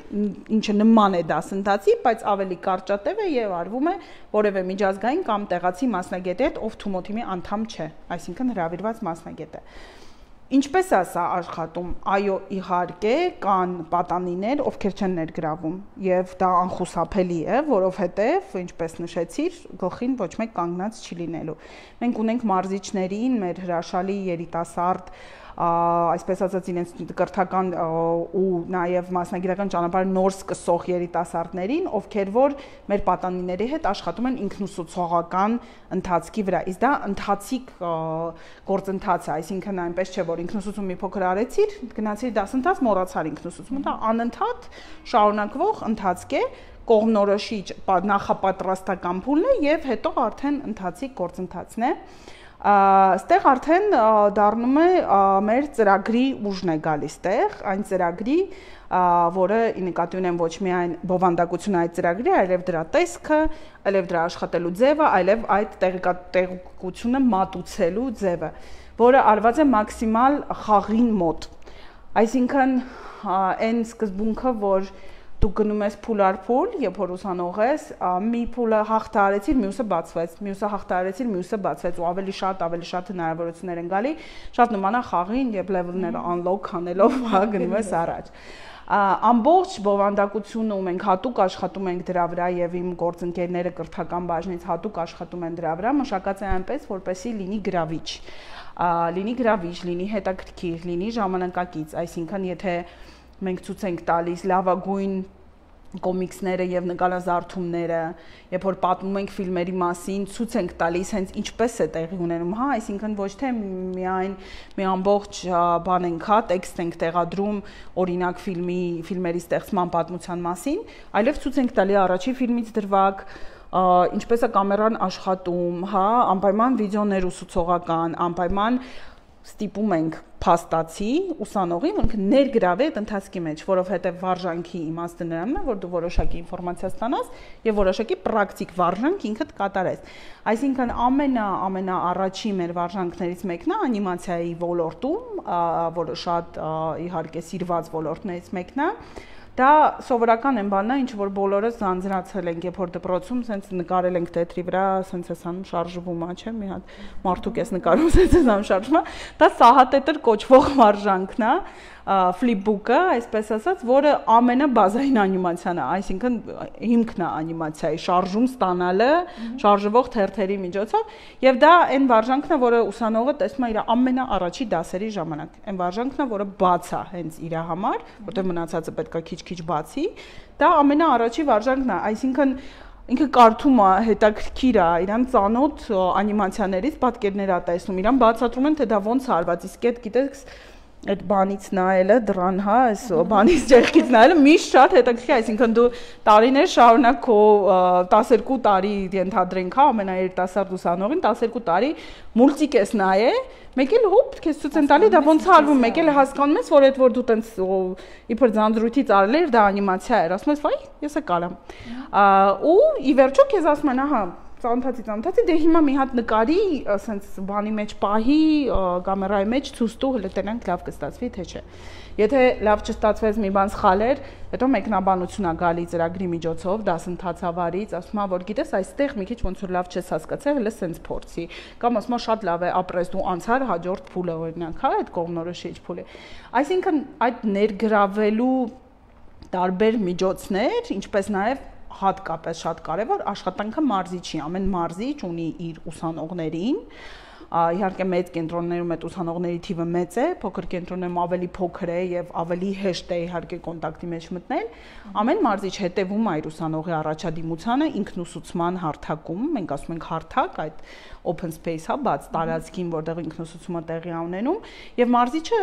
ինչը նման է դասընթացի, բայց ավելի կարճատև է եւ արվում է որևէ միջազգային կամ տեղացի մասնագետի հետ, ով թումոթիմի անդամ չէ, այսինքն հրավիրված մասնագետ է։ Ինչպես է սա աշխատում։ Այո, իհարկե, կան պատանիներ, ովքեր չեն ներգրավում, եւ դա անխուսափելի է, որովհետեւ, ինչպես նշեցիր, գլխին ոչ մեկ կանգնած չի լինելու։ Մենք ունենք մարզիչներին, մեր հրաշալի երիտասարդ այսպես ասած իրենց կրթական ու նաև մասնագիտական ճանապարհը նոր սկսող երիտասարդներին, ովքեր որ մեր պատանիների հետ աշխատում են ինքնուսուցողական ընթացքի վրա։ Իսկ դա ընթացիկ գործընթաց է, այսինքն այնպես չէ, որ ինքնուսուցում մի փոքր արեցիր, գնացիր դասընթաց, մոռացար ինքնուսուցումը, դա անընդհատ շարունակվող ընթացք է, կողմնորոշիչ նախապատրաստական փուլն է եւ հետո արդեն ընթացիկ գործընթացն է այստեղ արդեն դառնում է մեր ծրագրի ուժն է գալիս տեղ, այն ծրագրի, որը ի նկատի ունեմ ոչ միայն բովանդակությունը այդ ծրագրի, այլև դրա տեսքը, այլև դրա աշխատելու ձևը, այլև այդ տեղեկությունը մատուցելու ձևը, որը արված է մաքսիմալ խաղին մոտ։ Այսինքն այն սկզբունքը, որ դու գնում ես փուլ առ փուլ, երբ որ ուսանող ես, մի փուլը հաղթարեցիր, մյուսը բացվեց, մյուսը հաղթարեցիր, մյուսը բացվեց ու ավելի շատ, ավելի շատ հնարավորություններ են գալի, շատ նմանա խաղին, երբ level-ները unlock անելով, հա, գնում ես առաջ ամբողջ բովանդակությունը ու մենք հատուկ աշխատում ենք դրա վրա եւ իմ գործընկերները կրթական բաժնից հատուկ աշխատում են դրա վրա մշակած է այնպես որպեսի լինի գրավիչ լինի գրավիչ լինի հետաքրքիր լինի ժամանակակից այսինքն եթե մենք ցույց ենք տալիս լավագույն կոմիքսները եւ նկարազարդումները, երբ որ պատմում ենք ֆիլմերի մասին, ցույց ենք տալիս հենց ինչպես է տեղի ունենում, հա, այսինքն ոչ թե միայն մի ամբողջ բան ենք հա, տեքստ ենք տեղադրում օրինակ ֆիլմի ֆիլմերի ստեղծման պատմության մասին, այլև ցույց ենք տալի առաջի ֆիլմից դրվակ ինչպես է կամերան աշխատում, հա, անպայման վիդեոներ ուսուցողական, անպայման ստիպում ենք փաստացի ուսանողի, ինքը ներգրավի այդ ընթացքի մեջ, որովհետև վարժանքի իմաստը նրանն է, որ դու որոշակի ինֆորմացիա ստանաս եւ որոշակի պրակտիկ վարժանք ինքդ կատարես։ Այսինքն ամենա ամենա առաջի մեր վարժանքներից մեկն է անիմացիայի ոլորտում, որը շատ իհարկե սիրված ոլորտներից մեկն է Դա սովորական են բանն է, ինչ որ բոլորս զանձրացել ենք, երբ որ դպրոցում սենց նկարել ենք տետրի վրա, սենց էս անում շարժվում չէ՞, մի հատ մարդուկ էս նկարում սենց էս անում շարժվում Դա սահատետր կոչվող մարժանքն է, ֆլիպբուկը, այսպես ասած, որը ամենաբազային անիմացիան է, այսինքն հիմքն է անիմացիայի, շարժում ստանալը, շարժվող թերթերի միջոցով, եւ դա այն վարժանքն է, որը ուսանողը տեսնում է իր ամենաառաջի դասերի ժամանակ։ Այն վարժանքն է, որը բաց է հենց իր համար, որտեղ մնացածը պետքա քիչ-քիչ բացի, դա ամենաառաջի վարժանքն է, այսինքն ինքը կարդում է, հետաքրքիր է, իրան ծանոթ անիմացիաներից պատկերներ է տեսնում, իրան բացատրում են թե դա ոնց է արված, իսկ այդ գիտես այդ բանից նայելը դրան, հա, այս բանից ճեղքից նայելը միշտ շատ հետաքրքիր, այսինքն դու տարիներ շարունակ քո 12 տարի ենթադրենք, հա, ամենաերիտասարդ ուսանողին 12 տարի մուլտիկ ես նայե, մեկ էլ հոպ քեզ ցույց են տալի դա ոնց է արվում, մեկ էլ հասկանում ես, որ այդ որ դու տենց իբր ձանձրույթից արել ես, դա անիմացիա էր, ասում ես, վայ, ես է կարամ։ Ու ի վերջո քեզ ասում են, ահա, ծանոթացի ծանոթացի դե հիմա մի հատ նկարի ասենց բանի մեջ պահի կամերայի մեջ ցույց տու հələ տենանք լավ կստացվի թե չէ եթե լավ չստացվեց մի բան սխալեր հետո մեկնաբանություն է գալի ծրագրի միջոցով դասընթացավարից ասում է որ գիտես այստեղ մի քիչ ոնց որ լավ չես հասկացել հələ սենց փորձի կամ ասում է շատ լավ է ապրես դու անցար հաջորդ փուլը օրինակ հա այդ կողմնորոշիչ փուլը այսինքն այդ ներգրավելու տարբեր միջոցներ ինչպես նաև հատկապես շատ կարևոր աշխատանքը մարզիչի, ամեն մարզիչ ունի իր ուսանողներին, իհարկե մեծ կենտրոններում այդ ուսանողների թիվը մեծ է, փոքր կենտրոններում ավելի փոքր է եւ ավելի հեշտ է իհարկե կոնտակտի մեջ մտնել։ Ամեն մարզիչ հետևում է իր ուսանողի առաջադիմությանը ինքնուսուցման հարթակում, մենք ասում ենք հարթակ, այդ open space, հա, բաց տարածքին, որտեղ ինքնուսուցումը տեղի ունենում, եւ մարզիչը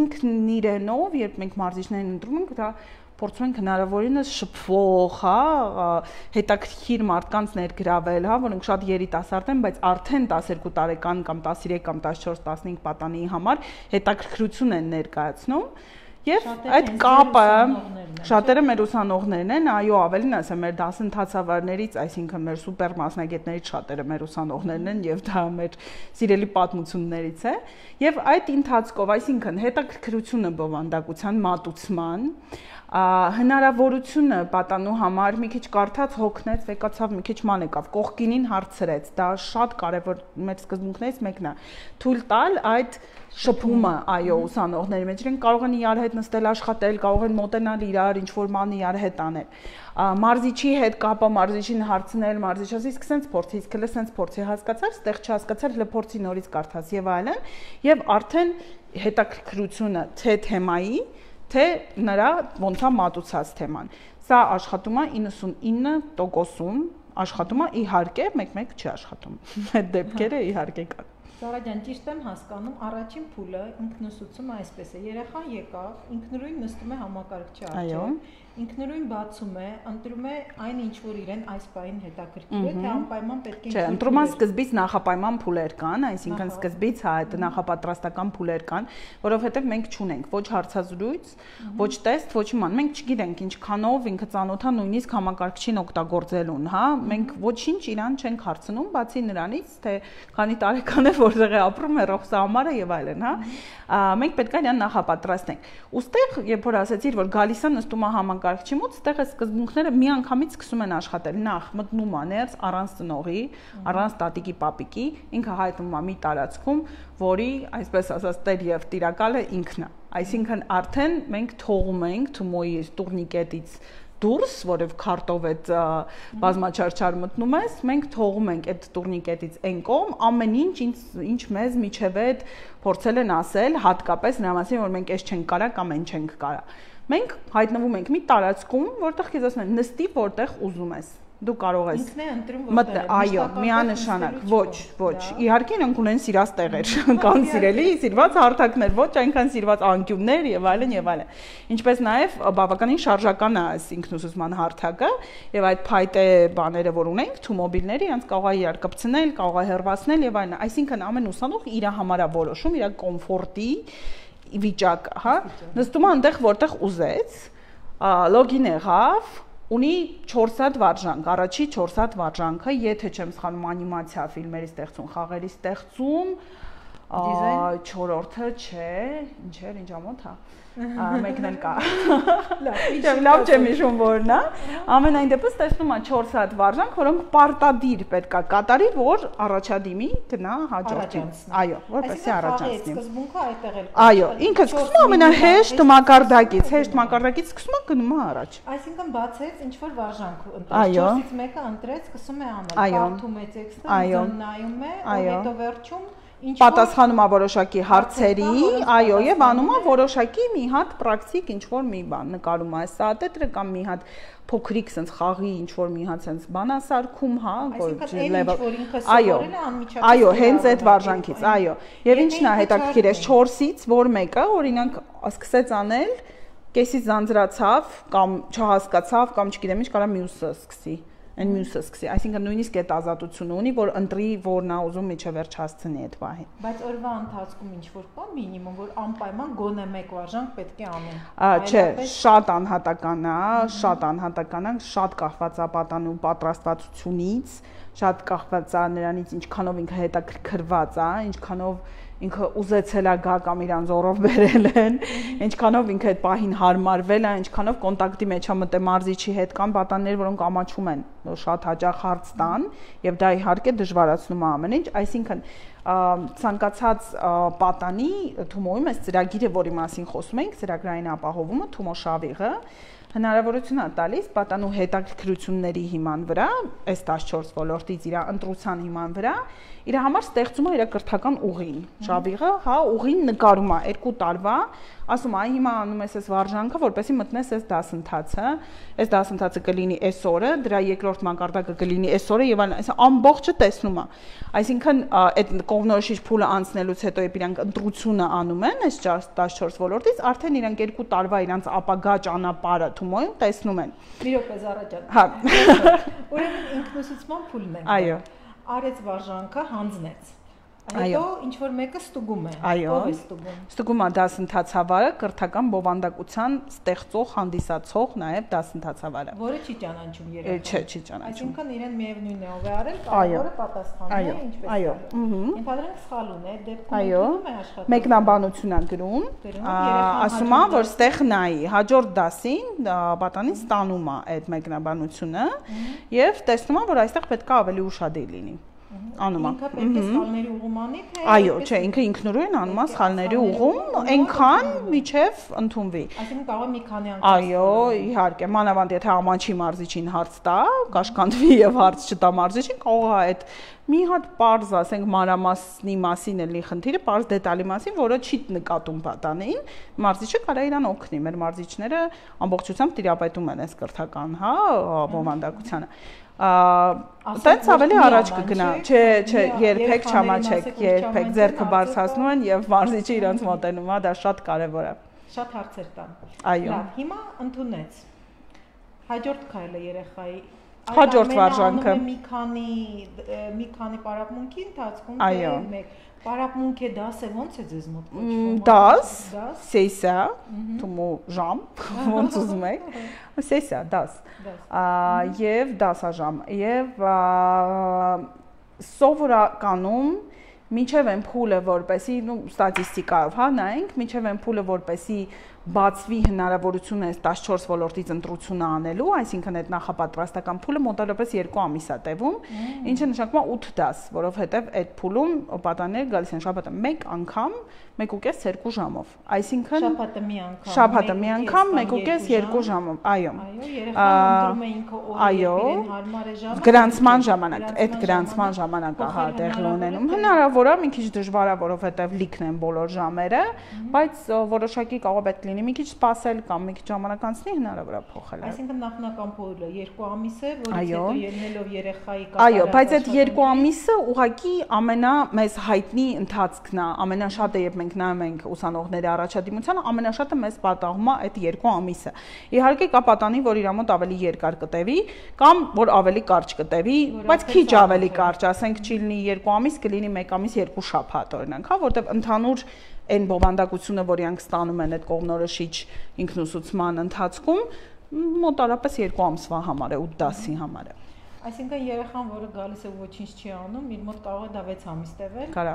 ինքն իրենով, երբ մենք մարզիչներին ընտրում ենք, դա փորձում ենք հնարավորինս շփվող, հա, հետաքրքիր մարդկանց ներգրավել, հա, որոնք շատ երիտասարդ են, բայց արդեն 12 տարեկան կամ 13 կամ 14, 15 պատանիի համար հետաքրքրություն են ներկայացնում Եվ այդ կապը շատերը մեր ուսանողներն են, այո, ավելին ասեմ, մեր դասընթացավարներից, այսինքն մեր սուպեր մասնագետներից շատերը մեր ուսանողներն են եւ դա մեր սիրելի պատմություններից է։ Եվ այդ ընթացքով, այսինքն հետաքրքրությունը բովանդակության մատուցման, հնարավորությունը պատանու համար մի քիչ կարդաց հոգնեց, եկացավ մի քիչ ման եկավ, կողքինին հարցրեց։ Դա շատ կարևոր մեր սկզբունքներից մեկն է։ Թույլ տալ այդ շփումը, այո, ուսանողների մեջ իրենք կարող են իրար հետ նստել աշխատել, կարող են մոտենալ իրար, ինչ որ ման իրար հետ անել մարզիչի հետ կապը մարզիչին հարցնել, մարզիչը իսկ սենց փորձի, իսկ հələ սենց փորձի հասկացար, ստեղ չհասկացար, հələ փորձի նորից կարդաս եւ այլն, եւ արդեն հետաքրքրությունը թե թեմայի, թե նրա ոնց է մատուցած թեման։ Սա աշխատում է 99%-ում, աշխատում է իհարկե, մեկ-մեկ չի աշխատում։ (laughs) Այդ դեպքերը իհարկե կան։ Սարա ջան, ճիշտ եմ հասկանում, առաջին փուլը ինքնուսուցումը այսպես է։ Երեխան եկավ, ինքնուրույն նստում է համակարգչի առջև, ինքնուրույն բացում է, ընտրում է այն ինչ որ իրեն այս բային հետաքրքիր է, թե անպայման պետք է Չէ, ընտրում է սկզբից նախապայման փուլեր կան, այսինքն սկզբից հա այդ նախապատրաստական փուլեր կան, որովհետև մենք չունենք ոչ հարցազրույց, ոչ տեստ, ոչ ման։ Մենք չգիտենք ինչքանով ինքը ծանոթա նույնիսկ համակարգչին օգտագործելուն, հա։ Մենք ոչինչ իրան չենք հարցնում, բացի նրանից, թե քանի տարեկան է, որտեղ է ապրում, հերոսը համարը եւ այլն, հա մենք պետք է իրան նախապատրաստենք։ Ոստեղ, երբ որ ասացիր, որ գալիս է նստում է համակարգչի մոտ, ստեղ է սկզբունքները միանգամից սկսում են աշխատել։ Նախ մտնում է ներս առանց ծնողի, առանց տատիկի, պապիկի, ինքը հայտնում է մի տարածքում, որի, այսպես ասած, տեր եւ տիրակալը ինքն է։ Այսինքն արդեն մենք թողում ենք Թումոյի տուրնիկետից դուրս, որև քարտով այդ բազմաչարչար մտնում ես, մենք թողում ենք այդ տուրնիկետից այն կողմ ամեն ինչ ինչ ինչ մեզ միջև այդ փորձել են ասել, հատկապես նրա մասին, որ մենք այս չենք կարա կամ այն չենք կարա։ Մենք հայտնվում ենք մի տարածքում, որտեղ քեզ ասում են նստի որտեղ ուզում ես դու կարող ես ինքն է ընտրում որտեղ այո միանշանակ ոչ ոչ իհարկե նրանք ունեն սիրած տեղեր կան սիրելի սիրված հարթակներ ոչ այնքան սիրված անկյուններ եւ այլն եւ այլն ինչպես նաեւ բավականին շարժական է այս ինքնուսուցման հարթակը եւ այդ փայտե բաները որ ունենք թու մոբիլների իրancs կարող է իրար կպցնել կարող է հեռվացնել եւ այլն այսինքն ամեն ուսանող իր համարա որոշում իր կոմֆորտի վիճակը հա նստում է այնտեղ որտեղ ուզեց լոգին եղավ ունի 4 հատ վարժանք, առաջի 4 հատ վարժանքը, եթե չեմ սխալվում, անիմացիա ֆիլմերի ստեղծում, խաղերի ստեղծում, դիզայն 4-րդը չէ, ինչ էր, ինչ ամոթ է մեկն էլ կա։ Լավ, լավ չեմ հիշում որն է։ Ամենայն դեպս տեսնում եմ 4 հատ վարժանք, որոնք պարտադիր պետքա կատարի, որ առաջադիմի գնա հաջորդին։ Այո, որպեսզի առաջացնի։ Սկզբունքը այդտեղ էլ։ Այո, ինքը սկսում ամենահեշտ մակարդակից, հեշտ մակարդակից սկսում է գնում է առաջ։ Այսինքն բացեց ինչ որ վարժանք ընտրեց, 4-ից մեկը ընտրեց, սկսում է անել, կարդում է տեքստը, նայում է, հետո վերջում պատասխանում է որոշակի հարցերի, այո, եւ անում է որոշակի մի հատ պրակտիկ ինչ որ մի բան, նկարում է սատետրը կամ մի հատ փոքրիկ sense խաղի ինչ որ մի հատ sense բանասարքում, հա, որ level Այո, այո, հենց այդ վարժանքից, այո։ Եվ ինչն է հետաքրքիր է 4-ից, որ մեկը օրինակ սկսեց անել, կեսից զանձրացավ կամ չհասկացավ կամ չգիտեմ ինչ, կարա մյուսը սկսի այն մյուսը սկսի, այսինքն նույնիսկ այդ ազատությունը ունի, որ ընտրի, որն է ուզում միջև վերջ հասցնի այդ պահին։ Բայց օրվա ընթացքում ինչ որ կա մինիմում, որ անպայման գոնե մեկ վարժանք պետք է անեն։ Չէ, շատ անհատական է, շատ անհատական է, շատ կախված է պատանու պատրաստվածությունից, շատ կախված է նրանից ինչքանով ինքը հետաքրքրված է, ինչքանով ինքը ուզեցել է գա կամ իրան զորով բերել են, ինչքանով ինքը այդ պահին հարմարվել է, ինչքանով կոնտակտի մեջ է մտե մարզիչի հետ կան պատաններ, որոնք ամաչում են շատ հաճախ հարց տան եւ դա իհարկե դժվարացնում է ամեն ինչ, այսինքն ցանկացած պատանի թումոյում այս ծրագիրը, որի մասին խոսում ենք, ծրագրային ապահովումը, թումո շավիղը հնարավորություն է տալիս պատանու հետաքրքրությունների հիման վրա, այս 14 ոլորտից իր ընտրության հիման վրա, իր համար ստեղծում է իր կրթական ուղին։ Շավիղը, հա, ուղին նկարում է երկու տարվա, ասում այ հիմա անում ես այս վարժանքը, որպեսի մտնես այս դասընթացը, այս դասընթացը կլինի այս օրը, դրա երկրորդ մակարդակը կլինի այս օրը եւ այլն, այս ամբողջը տեսնում է։ Այսինքն այդ կողմնորոշիչ փուլը անցնելուց հետո երբ իրանք ընտրությունը անում են այս 14 ոլորտից, արդեն իրանք երկու տարվա իրանք ապագա ճանապարհը թումոյում տեսնում են։ Մի րոպե Զարաջան։ Հա։ (laughs) Ուրեմն ինքնուսուցման փուլն է։ Այո արեց վարժանքը, հանձնեց։ Հետո ինչ որ մեկը ստուգում է։ Ով է ստուգում։ Ստուգում է դասընթացավարը, կրթական բովանդակության ստեղծող, հանդիսացող, նաև դասընթացավարը։ Որը չի ճանաչում երեխան։ Չէ, չի ճանաչում։ Այսինքն իրեն միևնույնն է ով է արել, կարևորը պատասխանն է, ինչպես։ Այո, ըհը։ Ենթադրենք սխալ ունի, այդ դեպքում է աշխատել։ Մեկնաբանություն է գրում։ Ասում է, որ ստեղ նայի, հաջորդ դասին պատանին ստանում է այդ մեկնաբանությունը եւ տեսնում է, որ այստեղ պետք է ավելի ուշադիր լինի անում է։ Ինքը պետք է սխալների ուղում անի, թե Այո, չէ, ինքը ինքնուրույն անում է սխալների ուղում, այնքան միջև ընդունվի։ Այսինքն կարող է մի քանի անգամ։ Այո, իհարկե, մանավանդ եթե ամանչի մարզիչին հարց տա, կաշկանդվի եւ հարց չտա մարզիչին, կարող է այդ մի հատ པարզ, ասենք մանրամասնի մասին էլի խնդիրը, པարզ դետալի մասին, որը չի նկատում պատանին, մարզիչը կարա իրան օգնի։ Մեր մարզիչները ամբողջությամբ տիրապետում են այս կրթական, հա, բովանդակությանը տենց ավելի առաջ կգնա։ Չէ, չէ, երբեք չամաչեք, երբեք ձերքը բարձրացնում են եւ մարզիչը իրենց մոտենում է, դա շատ կարեւոր է։ Շատ հարցեր տան։ Այո։ Լավ, հիմա ընդունեց։ Հաջորդ քայլը երեխայի Հաջորդ վարժանքը մի քանի մի քանի պարապմունքի ընթացքում Այո։ մեկ Պարապմունք է դասը ոնց է ձեզ մոտ կոչվում։ Դաս, սեսա, թումո ժամ, ոնց ուզում եք։ Սեսա, դաս։ Եվ դասաժամ։ Եվ սովորականում միջև են փուլը որպեսի, նու ստատիստիկայով, հա, նայենք, միջև են փուլը որպեսի բացվի հնարավորությունը այս 14 ոլորտից ընտրությունը անելու, այսինքն այդ նախապատրաստական փուլը մոտավորապես 2 ամիս է տևում, ինչը նշանակում է 8 դաս, որովհետև այդ փուլում պատանները գալիս են շաբաթը 1 անգամ 1.5-2 ժամով։ Այսինքն շաբաթը մի անգամ։ Շաբաթը մի անգամ 1.5-2 ժամով, այո։ Այո, երեխան ընտրում է ինքը օրը իրեն հարմար է ժամը։ Գրանցման ժամանակ, այդ գրանցման ժամանակը հա տեղի ունենում։ Հնարավոր է մի քիչ դժվար է, որովհետև լիքն են բոլոր ժամերը, բայց որոշակի կարող է պետք լինի, մի քիչ սպասել կամ մի քիչ ժամանակ անցնի հնարավոր է փոխել։ Այսինքն նախնական փուլը 2 ամիս է, որից հետո ելնելով երեխայի կատարած Այո, բայց այդ 2 ամիսը ուղղակի ամենա մեզ հայտնի ընթացքն է, ամենաշատը երբ մենք նայում ենք ուսանողների առաջադիմությանը, ամենաշատը մեզ պատահում է այդ 2 ամիսը։ Իհարկե կա պատանի, որ իր մոտ ավելի երկար կտևի կամ որ ավելի կարճ կտևի, բայց քիչ ավելի կարճ, ասենք չի լինի 2 ամիս, կլինի 1 ամիս, 2 շաբաթ օրինակ, հա, որտեղ ընդհանուր այն բովանդակությունը, որ իրանք ստանում են այդ կողմնորոշիչ ինքնուսուցման ընթացքում, մոտարապես 2 ամսվա համար է 8 դասի համար է։ Այսինքն երեխան, որը գալիս է ոչինչ չի անում, իր մոտ կարող է դա 6 ամիս տևել։ Կարա։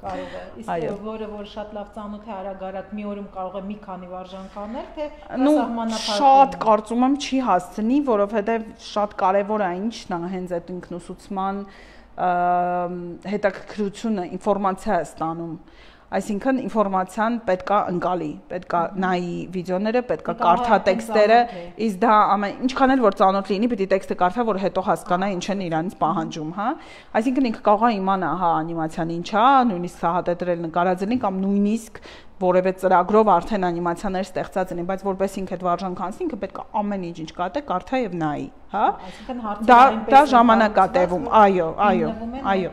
Կարող է։ Իսկ որը որ շատ լավ ծանոթ է արագ-արագ մի օրում կարող է մի քանի վարժանք անել, թե սահմանափակ։ Շատ կարծում եմ չի հասցնի, որովհետև շատ կարևոր է ինչն է հենց այդ ինքնուսուցման հետաքրքրությունը, ինֆորմացիա է ստանում Այսինքն ինֆորմացիան պետքա ընկալի, պետքա նայի վիդեոները, պետքա կարդա տեքստերը, իսկ դա ամեն ինչքան էլ որ ծանոթ լինի, պիտի տեքստը կարդա, որ հետո հասկանա ինչ են իրանից պահանջում, հա։ Այսինքն ինքը կարող է իմանա, հա, անիմացիան ինչ է, նույնիսկ հատետրել նկարած լինի կամ նույնիսկ որևէ ծրագրով արդեն անիմացիաներ ստեղծած լինի, բայց որպես ինքը այդ վարժանք անցնի, ինքը պետք է ամեն ինչ ինչ կա, կարդա եւ նայի, հա։ Այսինքն հարցը դա դա ժամանակ է տևում, այո, այո, այո։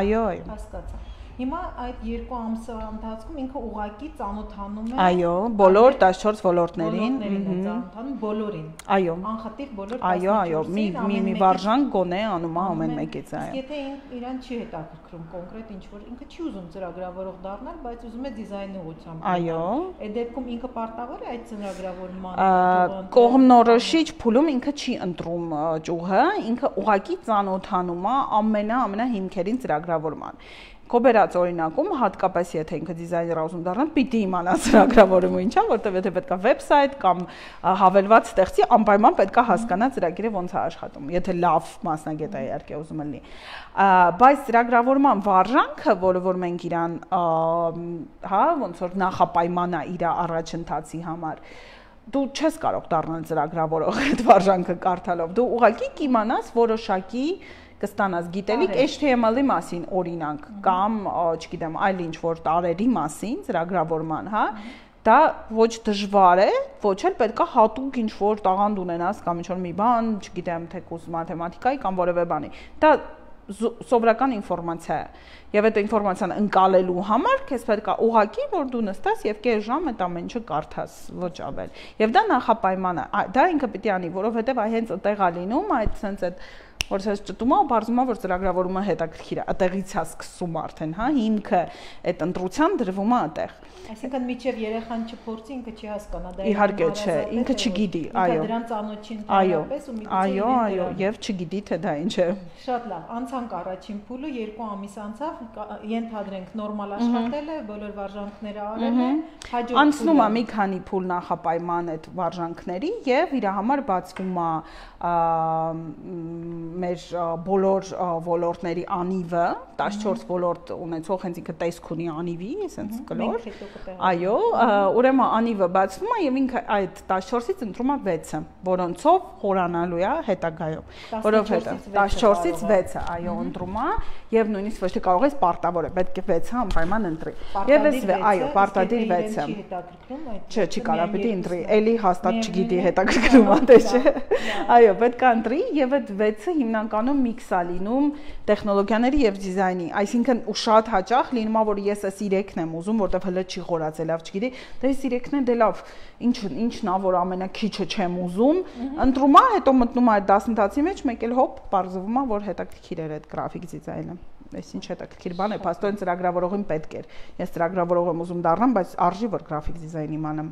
Այո, այո։ Հասկացա։ Հիմա այդ երկու ամսվա ընթացքում ինքը ուղակի ծանոթանում է Այո, բոլոր 14 ոլորտներին, ծանոթանում բոլորին։ Այո։ Անխտիր բոլոր Այո, այո, մի մի մի վարժան գոնե անում է ամեն մեկից, այո։ Եթե իրան չի հետաքրքրում կոնկրետ ինչ որ ինքը չի ուզում ծրագրավորող դառնալ, բայց ուզում է դիզայնի ուղղությամբ։ Այո։ Այդ դեպքում ինքը պարտավոր է այդ ծրագրավորմանը կողմնորոշիչ փուլում ինքը չի ընտրում ճյուղը, ինքը ուղակի ծանոթանում է ամենա ամենահիմքերին ծրագրավորման կոբերած օրինակում հատկապես եթե ինքը դիզայներ ուզում դառնալ, պիտի իմանա ծրագրավորումը ինչա, որտեղ եթե պետքա վեբսայթ կամ հավելված ստեղծի, անպայման պետքա հասկանա ծրագիրը ոնց է աշխատում, եթե լավ մասնագետ է իհարկե ուզում լինի։ Բայց ծրագրավորման վարժանքը, որը որ մենք իրան հա ոնց որ նախապայման է իր առաջընթացի համար, դու չես կարող դառնալ ծրագրավորող այդ վարժանքը կարդալով։ Դու ուղղակի կիմանաս որոշակի կստանաս գիտելիք HTML-ի մասին օրինակ կամ, չգիտեմ, այլ ինչ որ տարերի մասին ծրագրավորման, հա, դա ոչ դժվար է, ոչ էլ պետքա հատուկ ինչ որ տաղանդ ունենաս կամ ինչ որ մի բան, չգիտեմ, թեկուզ մաթեմատիկայի կամ որևէ բանի։ Դա սովորական ինֆորմացիա է։ Եվ այդ ինֆորմացիան ընկալելու համար քեզ պետք է ուղակի որ դու նստաս եւ կես ժամ այդ ամեն ինչը կարդաս, ոչ ավել։ Եվ դա նախապայման է։ Դա ինքը պիտի անի, որովհետեւ այ հենց այդտեղ է լինում այդ sense այդ որ ասես ճտումա ու բարձում է որ ծրագրավորումը հետաքրքիր է այդտեղից է սկսում արդեն հա հիմքը այդ ընտրության դրվում է այդտեղ այսինքն միջև երեխան չփորձի ինքը չի հասկանա դա իհարկե չէ ինքը չգիտի այո դրան ծանոթ չի ընդհանրապես ու միգուցե այո այո եւ չգիտի թե դա ինչ է շատ լավ անցանք առաջին փուլը երկու ամիս անցավ ենթադրենք նորմալ աշխատել է բոլոր վարժանքները արել է հաջորդ անցնում է մի քանի փուլ նախապայման այդ վարժանքների եւ իր համար բացվում է մեր բոլոր ոլորտների անիվը, 14 ոլորտ ունեցող հենց ինքը տեսք ունի անիվի, ասենց կլոր։ Այո, ուրեմն անիվը բացվում է եւ ինքը այդ 14-ից ընտրում է 6-ը, որոնցով խորանալու է հետագայում, որովհետեւ 14-ից 6-ը, այո, ընտրում է եւ նույնիսկ ոչ թե կարող ես պարտավոր է, պետք է 6-ը անպայման ընտրի։ Եվ էս այո, պարտադիր 6-ը։ Չէ, չի կարա պիտի ընտրի, էլի հաստատ չգիտի հետաքրքրում է թե չէ։ (laughs) Այո, պետք է ընտրի եւ այդ 6-ը հիմնականում միքս է լինում տեխնոլոգիաների եւ դիզայնի, այսինքն ու շատ հաճախ լինում է որ ես էս 3-ն եմ ուզում, որտեվ հələ չի խորացել, լավ չգիտի, դե էս 3-ն է դե լավ, ինչ ինչն է որ ամենակիչը չեմ ուզում, ընտրում է, հետո մտնում է այդ դասընթացի մեջ, մեկ էլ հոպ, բարձվում է որ հետաքրքիր էր այդ գրաֆիկ դիզայնը այս ինչ հետաքրքիր բան է, փաստորեն ծրագրավորողին պետք էր։ Ես ծրագրավորող եմ ուզում դառնամ, բայց արժի որ գրաֆիկ դիզայնի իմանամ։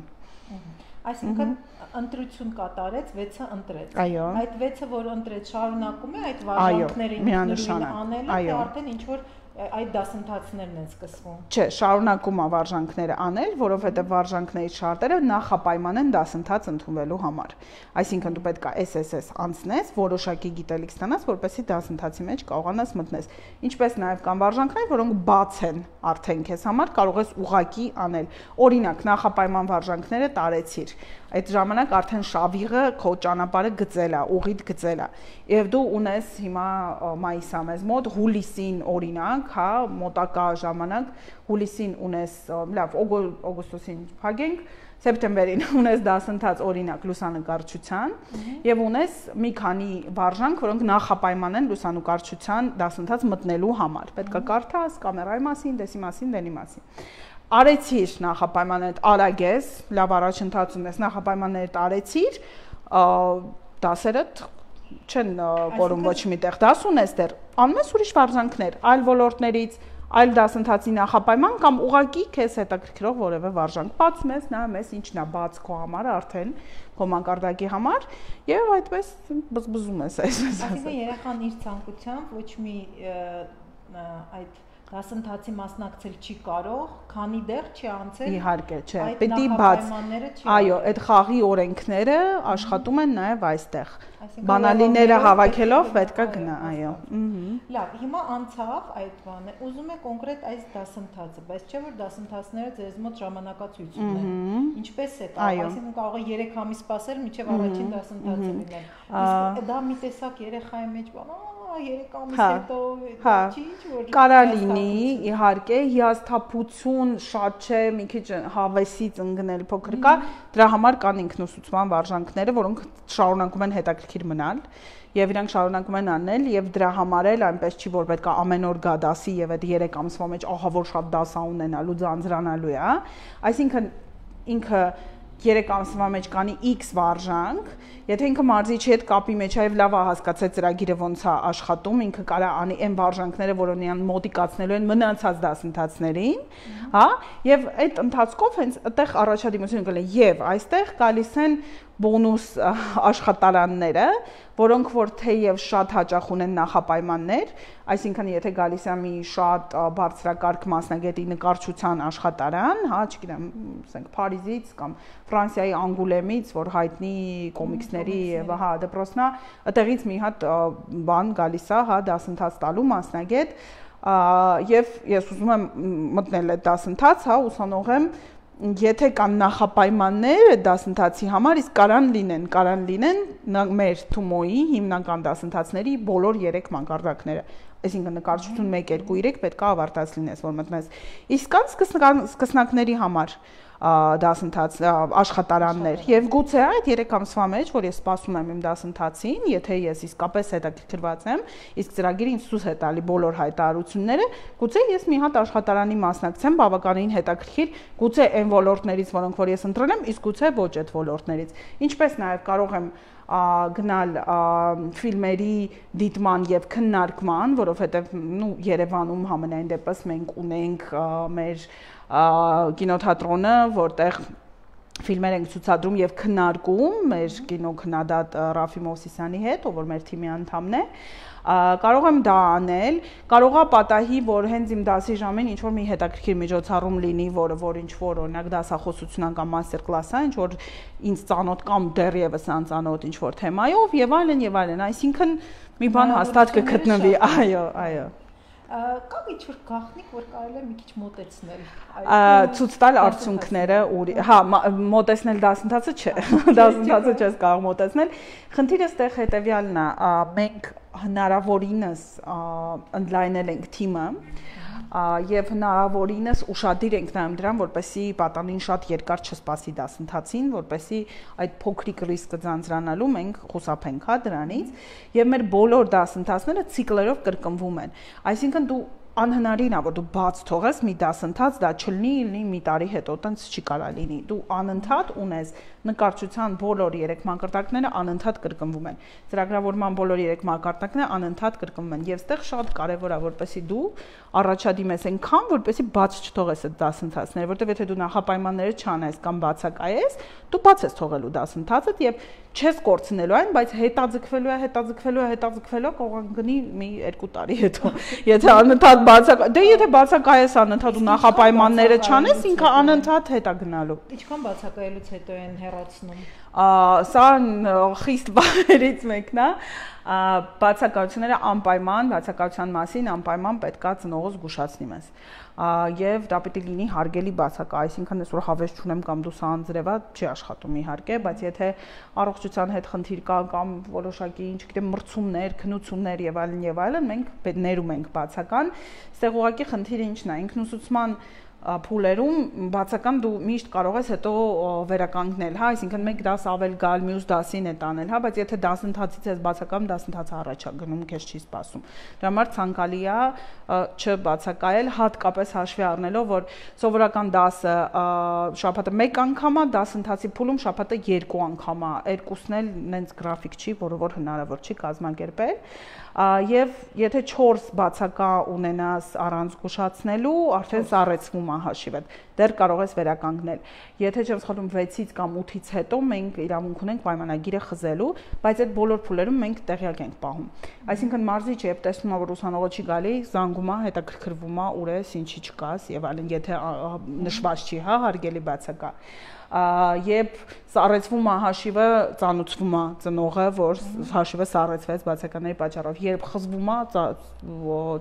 Այսինքն ընտրություն կատարեց, 6-ը ընտրեց։ Այո։ Այդ 6-ը, որ ընտրեց, շարունակում է այդ վարժանքները ինքնուրույն անելը, թե արդեն ինչ որ այդ դասընթացներն են սկսվում։ Չէ, շարունակում է վարժանքները անել, որովհետև վարժանքների շարտերը նախապայման են դասընթաց ընդունվելու համար։ Այսինքն դու պետք է SSS անցնես, որոշակի գիտելիք ստանաս, որպեսզի դասընթացի մեջ կարողանաս մտնես։ Ինչպես նաև կան վարժանքներ, որոնք բաց են արդեն քեզ համար, կարող ես ուղակի անել։ Օրինակ, նախապայման վարժանքները տարեցիր այդ ժամանակ արդեն շավիղը քո ճանապարհը գծել է, ուղիդ գծել է։ Եվ դու ունես հիմա մայիսա մեզ մոտ հուլիսին օրինակ, հա, մոտակա ժամանակ հուլիսին ունես, լավ, օգոստոսին փակենք, սեպտեմբերին (laughs) ունես դասընթաց օրինակ լուսանկարչության եւ ունես մի քանի վարժանք, որոնք նախապայման են լուսանկարչության դասընթաց մտնելու համար։ Պետք է կարդաս կամերայի մասին, դեսի մասին, դենի մասին արեցիր նախապայմաններ արագես, լավ առաջընթաց ունես, նախապայմաններ արեցիր, դասերը չեն կորում ոչ միտեղ դաս ունես դեռ, անում ես ուրիշ վարժանքներ, այլ ոլորտներից, այլ դասընթացի նախապայման կամ ուղակի քեզ հետաքրքրող որևէ վարժանք բացում ես, նայում ես ինչն է բաց քո համար արդեն քո մանկարդակի համար եւ այդպես բզբզում ես այսպես ասած։ Այսինքն երեխան իր ցանկությամբ ոչ մի այդ դասընթացի մասնակցել չի կարող, քանի դեռ չի անցել։ Իհարկե, չէ, պիտի բաց։ Այո, այդ խաղի օրենքները աշխատում են նաև այստեղ։ Բանալիները հավաքելով պետքա գնա, այո։ Լավ, հիմա անցավ այդ բանը։ Ուզում է կոնկրետ այս դասընթացը, բայց չէ որ դասընթացները ձեզ մոտ ժամանակացույց ունեն։ Ինչպես է այսինքն կարող է 3 ամիս սպասել, մինչև առաջին դասընթացը լինել։ Իսկ դա մի տեսակ երեխայի մեջ բան, 3 ամիս հետո հա չի որ կարա լինի իհարկե հիասթափություն շատ չէ մի քիչ հավեսից ընկնել փոքր կա դրա համար կան ինքնուսուցման վարժանքները որոնք շարունակում են հետաքրքիր մնալ եւ իրանք շարունակում են անել եւ դրա համար էլ այնպես չի որ պետք է ամեն օր գա դասի եւ այդ 3 ամսվա մեջ ահա որ շատ դասա ունենալու ձանձրանալու է այսինքն ինքը 3 ամսվա մեջ կանի X վարժանք, եթե ինքը մարզիչի հետ կապի մեջ է եւ լավ է հասկացել ծրագիրը ոնց է աշխատում, ինքը կարա անի այն վարժանքները, որոնք իրան մոտիկացնելու են մնացած դասընթացներին, հա, եւ այդ ընթացքով հենց այդտեղ առաջադիմություն կլինի եւ այստեղ գալիս են բոնուս աշխատարանները, որոնք որ թեև շատ հաճախ ունեն նախապայմաններ, այսինքն եթե գալիս է մի շատ բարձրակարգ մասնագետի նկարչության աշխատարան, հա, չգիտեմ, ասենք Փարիզից կամ Ֆրանսիայի Անգուլեմից, որ հայտնի կոմիքսների եւ հա դպրոցնա, այդտեղից մի հատ բան գալիս է, հա, դասընթաց տալու մասնագետ, եւ ես ուզում եմ մտնել այդ դասընթաց, հա, ուսանող եմ եթե կան նախապայմաններ դասընթացի համար, իսկ կարան լինեն, կարան լինեն մեր Թումոյի հիմնական դասընթացների բոլոր 3 մանկարդակները այսինքն նկարչություն 1 2 3 պետք է ավարտած լինես որ մտնես իսկ կան սկսնակների համար դասընթաց աշխատարաններ եւ գուցե այդ 3 ամսվա մեջ որ ես սպասում եմ իմ դասընթացին եթե ես իսկապես հետաքրքրված եմ իսկ ծրագիրը ինձ ցույց է տալի բոլոր հայտարարությունները գուցե ես մի հատ աշխատարանի մասնակցեմ բավականին հետաքրքիր գուցե այն ոլորտներից որոնք որ ես ընտրել եմ իսկ գուցե ոչ այդ ոլորտներից ինչպես նաեւ կարող եմ գնալ ֆիլմերի դիտման եւ քննարկման, որովհետեւ նու Երևանում համենայն դեպս մենք ունենք մեր կինոթատրոնը, որտեղ ֆիլմեր ենք ցուցադրում եւ քննարկում մեր կինոքննադատ Ռաֆի Մովսիսյանի հետ, ով որ մեր թիմի անդամն է կարող եմ դա անել, կարողա պատահի, որ հենց իմ դասի ժամին ինչ որ մի հետաքրքիր միջոցառում լինի, որը որ ինչ որ օրինակ դասախոսությունն կամ մաստեր կլասա, ինչ որ ինձ ծանոթ կամ դեռևս անծանոթ ինչ որ թեմայով եւ այլն եւ այլն, այսինքն մի բան հաստատ կգտնվի, այո, այո կա ինչ-որ գաղտնիք, որ կարելի է մի քիչ մոտեցնել։ Ցույց տալ արդյունքները, հա, մոտեցնել դասընթացը չէ, (laughs) դասընթացը չես կարող մոտեցնել։ Խնդիրը ստեղ հետեւյալն է, մենք հնարավորինս ընդլայնել ենք թիմը եւ հնարավորինս ուշադիր ենք նայում դրան, որպեսի պատանին շատ երկար չսպասի դասընթացին, որպեսի այդ փոքրիկ ռիսկը ձանձրանալու մենք խուսափենք հա դրանից եւ մեր բոլոր դասընթացները ցիկլերով կրկնվում են։ Այսինքն դու անհնարին է որ դու բաց թողես մի դասընթաց, դա չլինի, լինի մի տարի հետո, տենց չի կարա լինի։ Դու անընդհատ ունես նկարչության բոլոր 3 մակարդակները անընդհատ կրկնվում են։ Ծրագրավորման բոլոր 3 մակարդակները անընդհատ կրկնվում են եւ այստեղ շատ կարեւոր է որպեսի դու առաջադիմես այնքան, որպեսի բաց չթողես այդ դասընթացները, որտեվ եթե դու նախապայմանները չանես կամ բացակայես, դու բաց ես թողելու դասընթացը եւ չես կորցնելու այն, բայց հետաձգվելու է, հետաձգվելու է, հետաձգվելու է կողան գնի մի 2 տարի հետո։ Եթե անընդհատ բացակ, դե եթե բացակայես անընդհատ ու նախապայմանները չանես, ինքը անընդհատ հետա գնալու։ Ինչքան բացակայելուց հետո են հեռացնում? Սա խիստ (laughs) բաներից մեկն է բացակայությունները անպայման բացակայության մասին անպայման պետքա ծնողը զգուշացնի մեզ եւ դա է լինի հարգելի բացակա, այսինքն այսօր հավես չունեմ կամ դու սա անձրևա չի աշխատում իհարկե, բայց եթե առողջության հետ խնդիր կա կամ որոշակի ինչ գիտեմ մրցումներ, քնություններ եւ այլն եւ այլն, մենք ներում ենք բացական, ստեղ ուղղակի խնդիրը ինչն է, ինքնուսուցման փուլերում բացական դու միշտ կարող ես հետո վերականգնել, հա, այսինքն մեկ դաս ավել գալ, մյուս դասին է տանել, հա, բայց եթե դասընթացից ես բացակայում, դասընթացը առաջ է գնում, քեզ չի սպասում։ Դրա համար ցանկալի է չբացակայել, հատկապես հաշվի առնելով, որ սովորական դասը շաբաթը 1 անգամ է, դասընթացի փուլում շաբաթը 2 անգամ է, երկուսն էլ նենց գրաֆիկ չի, որը որ հնարավոր չի կազմակերպել եւ եթե 4 բացակա ունենաս առանց զգուշացնելու, արդեն սառեցվում է հաշիվը։ Դեռ կարող ես վերականգնել։ Եթե չեմ սխալվում 6-ից կամ 8-ից հետո մենք իրավունք ունենք պայմանագիրը խզելու, բայց այդ բոլոր փուլերում մենք տեղյակ ենք պահում։ Այսինքն մարզիչ երբ տեսնում է որ ուսանողը չի գալի, զանգում է, հետաքրքրվում է, ուր ես, ինչի չկաս եւ այլն, եթե նշված չի, հա, հարգելի բացակա երբ սառեցվում է հաշիվը, ծանուցվում է ծնողը, որ հաշիվը սառեցվեց բացականների պատճառով, երբ խզվում է,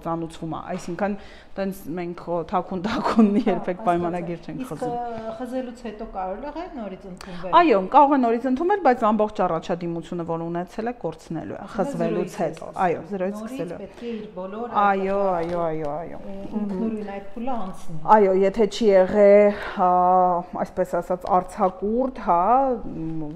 ծանուցվում է, այսինքն տենց մենք թակուն թակուն երբեք պայմանագիր չենք խզում։ Իսկ խզելուց հետո կարող է նորից ընդունվել։ Այո, կարող է նորից ընդունվել, բայց ամբողջ առաջադիմությունը, որ ունեցել է, կորցնելու է խզվելուց հետո։ Այո, զրոյից սկսելու։ Պետք է իր բոլոր Այո, այո, այո, այո։ Ինքնուրույն այդ փուլը անցնի։ Այո, եթե չի եղել, այսպես ասած, արցակուրդ, հա,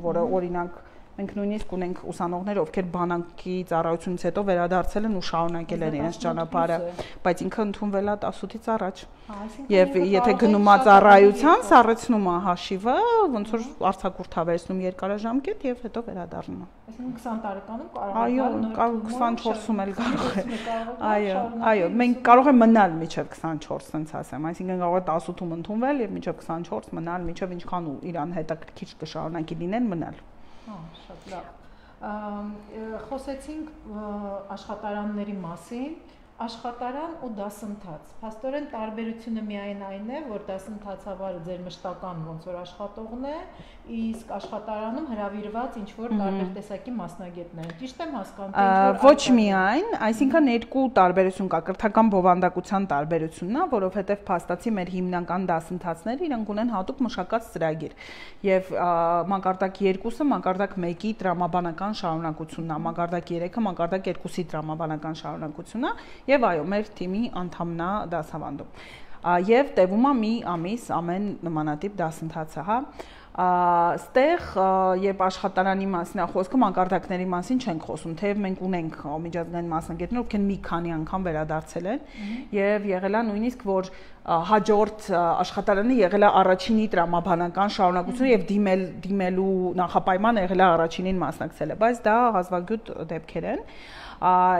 որը օրինակ մենք նույնիսկ ունենք ուսանողներ, ովքեր բանակի ծառայությունից հետո վերադարձել են ու շարունակել են իրենց ճանապարհը, բայց ինքը ընդունվել է 18-ից առաջ։ Եվ եթե գնում է ծառայության, սառեցնում է հաշիվը, ոնց որ արցակուրդ հավերցնում երկարաժամկետ եւ հետո վերադառնում Այսինքն 20 տարեկանում կարող է Այո, 24-ում էլ կարող է։ Այո, այո, մենք կարող է մնալ միջև 24, ասենց ասեմ, այսինքն կարող է 18-ում ընդունվել եւ միջև 24 մնալ, միջև ինչքան ու իրան հետաքրքիր կշարունակի լինեն մնալ։ Հա, շատ լավ։ Խոսեցինք աշխատարանների մասին, աշխատարան ու դասընթաց։ Փաստորեն տարբերությունը միայն այն է, որ դասընթացավարը ձեր մշտական ոնց որ աշխատողն է, իսկ աշխատարանում հravirված ինչ որ տարբեր տեսակի մասնագետներ Ճիշտ եմ հասկանում, Ոչ միայն, այսինքն երկու տարբերություն կա, կրթական բովանդակության տարբերությունն է, որովհետև փաստացի մեր հիմնական դասընթացները իրանք ունեն հատուկ մշակած ծրագիր։ Եվ մակարդակ 2-ը մակարդակ 1-ի տրամաբանական շարունակությունն է, մակարդակ 3-ը մակարդակ 2-ի տրամաբանական շարունակությունն է, եւ այո, մեր թիմի անդամն է դասավանդում եւ տևում է մի ամիս ամեն նմանատիպ դասընթացը, հա ստեղ երբ աշխատարանի մասին է խոսքը մակարդակների մասին չենք խոսում թեև մենք ունենք միջազգային մասնագետներ ովքեր մի քանի անգամ վերադարձել են եւ եղել է նույնիսկ որ հաջորդ աշխատարանը եղել է առաջինի տրամաբանական շարունակությունը եւ դիմել դիմելու նախապայմանը եղել է առաջինին մասնակցելը բայց դա հազվագյուտ դեպքեր են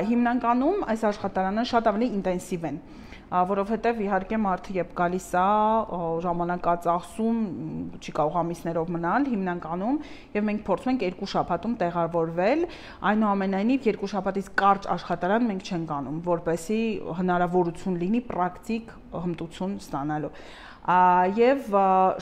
հիմնականում այս աշխատարանը շատ ավելի ինտենսիվ են որովհետև իհարկե մարդը երբ գալիս է ժամանակածախսում չի կարող ամիսներով մնալ հիմնականում եւ մենք փորձում ենք երկու շաբաթում տեղավորվել այնուամենայնիվ երկու շաբաթից կարճ աշխատարան մենք չենք անում որպեսի հնարավորություն լինի պրակտիկ հմտություն ստանալու եւ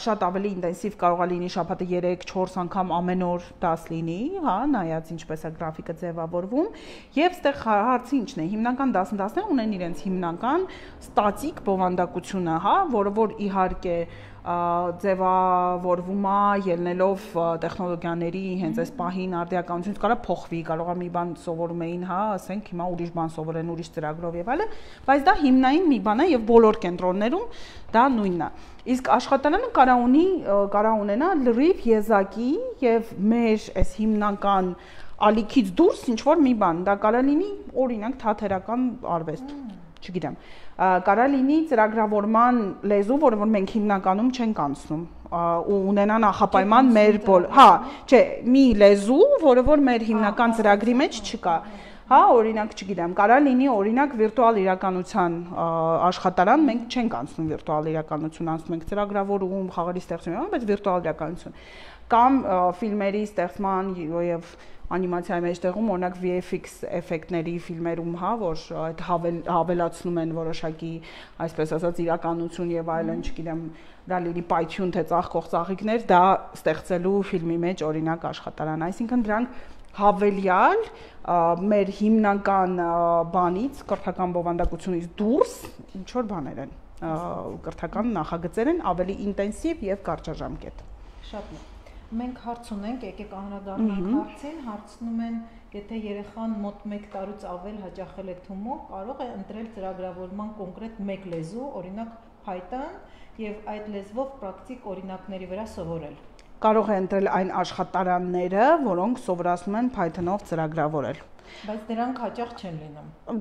շատ ավելի ինտենսիվ կարող է լինի շաբաթը 3-4 անգամ ամեն օր դաս լինի, հա, նայած ինչպես է գրաֆիկը ձևավորվում, եւ ստեղ հարցը ինչն է, հիմնական դասընթացները ունեն իրենց հիմնական ստատիկ բովանդակությունը, հա, որը որ իհարկե ձևավորվում է ելնելով տեխնոլոգիաների հենց այս պահին արդիականությունից կարա փոխվի, կարող է մի բան սովորում էին, հա, ասենք հիմա ուրիշ բան սովորեն ուրիշ ծրագրով եւ այլն, բայց դա հիմնային մի բան է եւ բոլոր կենտրոններում դա նույնն է։ Իսկ աշխատարանը կարա ունի կարա ունենա լրիվ եզակի եւ մեր այս հիմնական ալիքից դուրս ինչ որ մի բան, դա կարա լինի օրինակ թաթերական արվեստ, չգիտեմ կարա լինի ծրագրավորման լեզու, որը որ մենք հիմնականում չենք անցնում ու ունենա նախապայման մեր բոլ, հա, չէ, մի լեզու, որը որ մեր հիմնական ծրագրի մեջ չկա։ Հա, օրինակ, չգիտեմ, կարա լինի օրինակ վիրտուալ իրականության աշխատարան, մենք չենք անցնում վիրտուալ իրականություն, անցնում ենք ծրագրավորում, խաղերի ստեղծում, բայց վիրտուալ իրականություն կամ ֆիլմերի ստեղծման եւ անիմացիայի մեջտեղում օրինակ VFX էֆեկտների ֆիլմերում, հա, որ այդ հավել, հավելացնում են որոշակի, այսպես ասած, իրականություն եւ այլն, չգիտեմ, դա լինի պայթյուն թե ծաղկող ծաղիկներ, դա ստեղծելու ֆիլմի մեջ օրինակ աշխատարան, այսինքն դրանք հավելյալ մեր հիմնական բանից, կրթական բովանդակությունից դուրս ինչ որ բաներ են, կրթական նախագծեր են ավելի ինտենսիվ եւ կարճաժամկետ։ Շատ լավ մենք հարց ունենք, եկեք անդրադառնանք հարցին, հարցնում են, եթե երեխան մոտ 1 տարուց ավել հաճախել է Թումո, կարող է ընտրել ծրագրավորման կոնկրետ մեկ լեզու, օրինակ Python, եւ այդ լեզվով պրակտիկ օրինակների վրա սովորել կարող է ընտրել այն աշխատարանները, որոնք սովորացնում են Python-ով ծրագրավորել։ Բայց դրանք հաճախ չեն լինում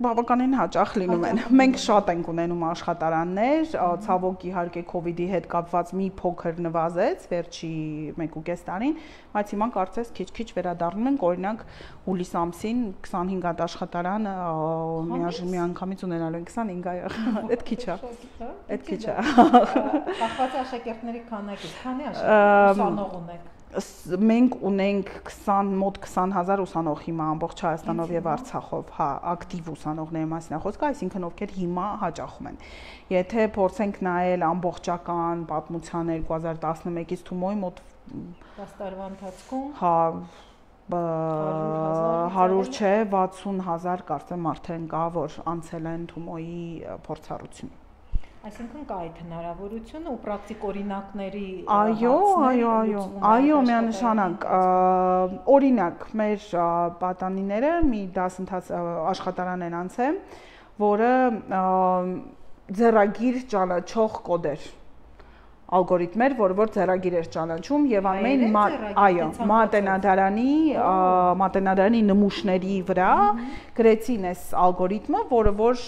բավականին հաճախ լինում են։ Մենք շատ ենք ունենում աշխատարաններ, ցավոք իհարկե կ ូវ իդի հետ կապված մի փոքր նվազեց վերջի 1.5 տարին, բայց հիմա կարծես քիչ-քիչ վերադառնում ենք, օրինակ հուլիս ամսին 25 հատ աշխատարան միաժամանակ մի անգամից ունենալու են 25 այ, այդ քիչ է։ Այդ քիչ է։ Կախված աշակերտների քանակից, քանի աշակերտ ունեք մենք ունենք 20 մոտ 20000 ուսանող հիմա ամբողջ Հայաստանով եւ Արցախով, հա, ակտիվ ուսանողների մասին է խոսքը, այսինքն ովքեր հիմա հաճախում են։ Եթե փորձենք նայել ամբողջական պատմության 2011-ից Թումոյի մոտ 10 տարվա ընթացքում, հա, 100 չէ, 60000 կարծեմ արդեն կա, որ անցել են Թումոյի փորձառություն։ Այսինքն կա այդ հնարավորությունը ու պրակտիկ օրինակների Այո, այո, այո։ Այո, միանշանակ։ Օրինակ, մեր պատանիները մի դասընթաց աշխատարան են անցել, որը ձեռագիր ճանաչող կոդեր ալգորիթմեր, որը որ ձեռագիր էր ճանաչում եւ ամեն այո, մատենադարանի մատենադարանի նմուշների վրա գրեցին այս ալգորիթմը, որը որ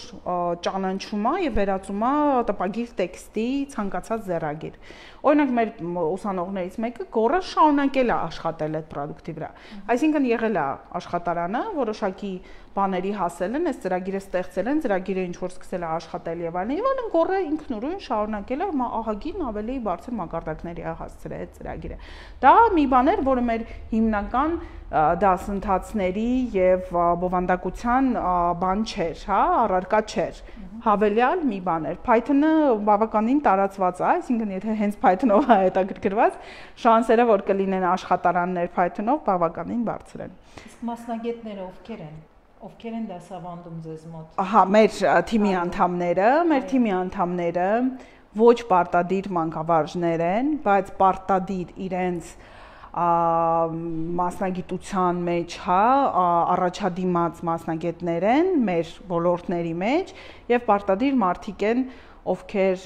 ճանաչում է եւ վերածում է տպագիր տեքստի ցանկացած ձեռագիր։ Օրինակ մեր ուսանողներից մեկը գորը շարունակել է աշխատել այդ product-ի վրա։ Այսինքն եղել է աշխատարանը, որոշակի բաների հասել են, այս ծրագիրը ստեղծել են, ծրագիրը ինչ որ սկսել է աշխատել եւ այլն, եւ այլն գորը ինքնուրույն շարունակել է ահագին ավելի բարձր մակարդակների հասցրել այդ ծրագիրը։ Դա մի բան էր, որը մեր հիմնական դասընթացների եւ բովանդակության բան չէր, հա, առարկա չէր հավելյալ մի բան էր։ Python-ը բավականին տարածված է, այսինքն եթե հենց Python-ով է (laughs) հետաքրքրված, շանսերը որ կլինեն աշխատարաններ Python-ով բավականին բարձր են։ Իսկ մասնագետները ովքեր են ովքեր են դասավանդում ձեզ մոտ։ Ահա, մեր թիմի անդամները, մեր թիմի անդամները ոչ պարտադիր մանկավարժներ են, բայց պարտադիր իրենց մասնագիտության մեջ, հա, առաջադիմաց մասնագետներ են մեր ոլորտների մեջ եւ պարտադիր մարդիկ են, ովքեր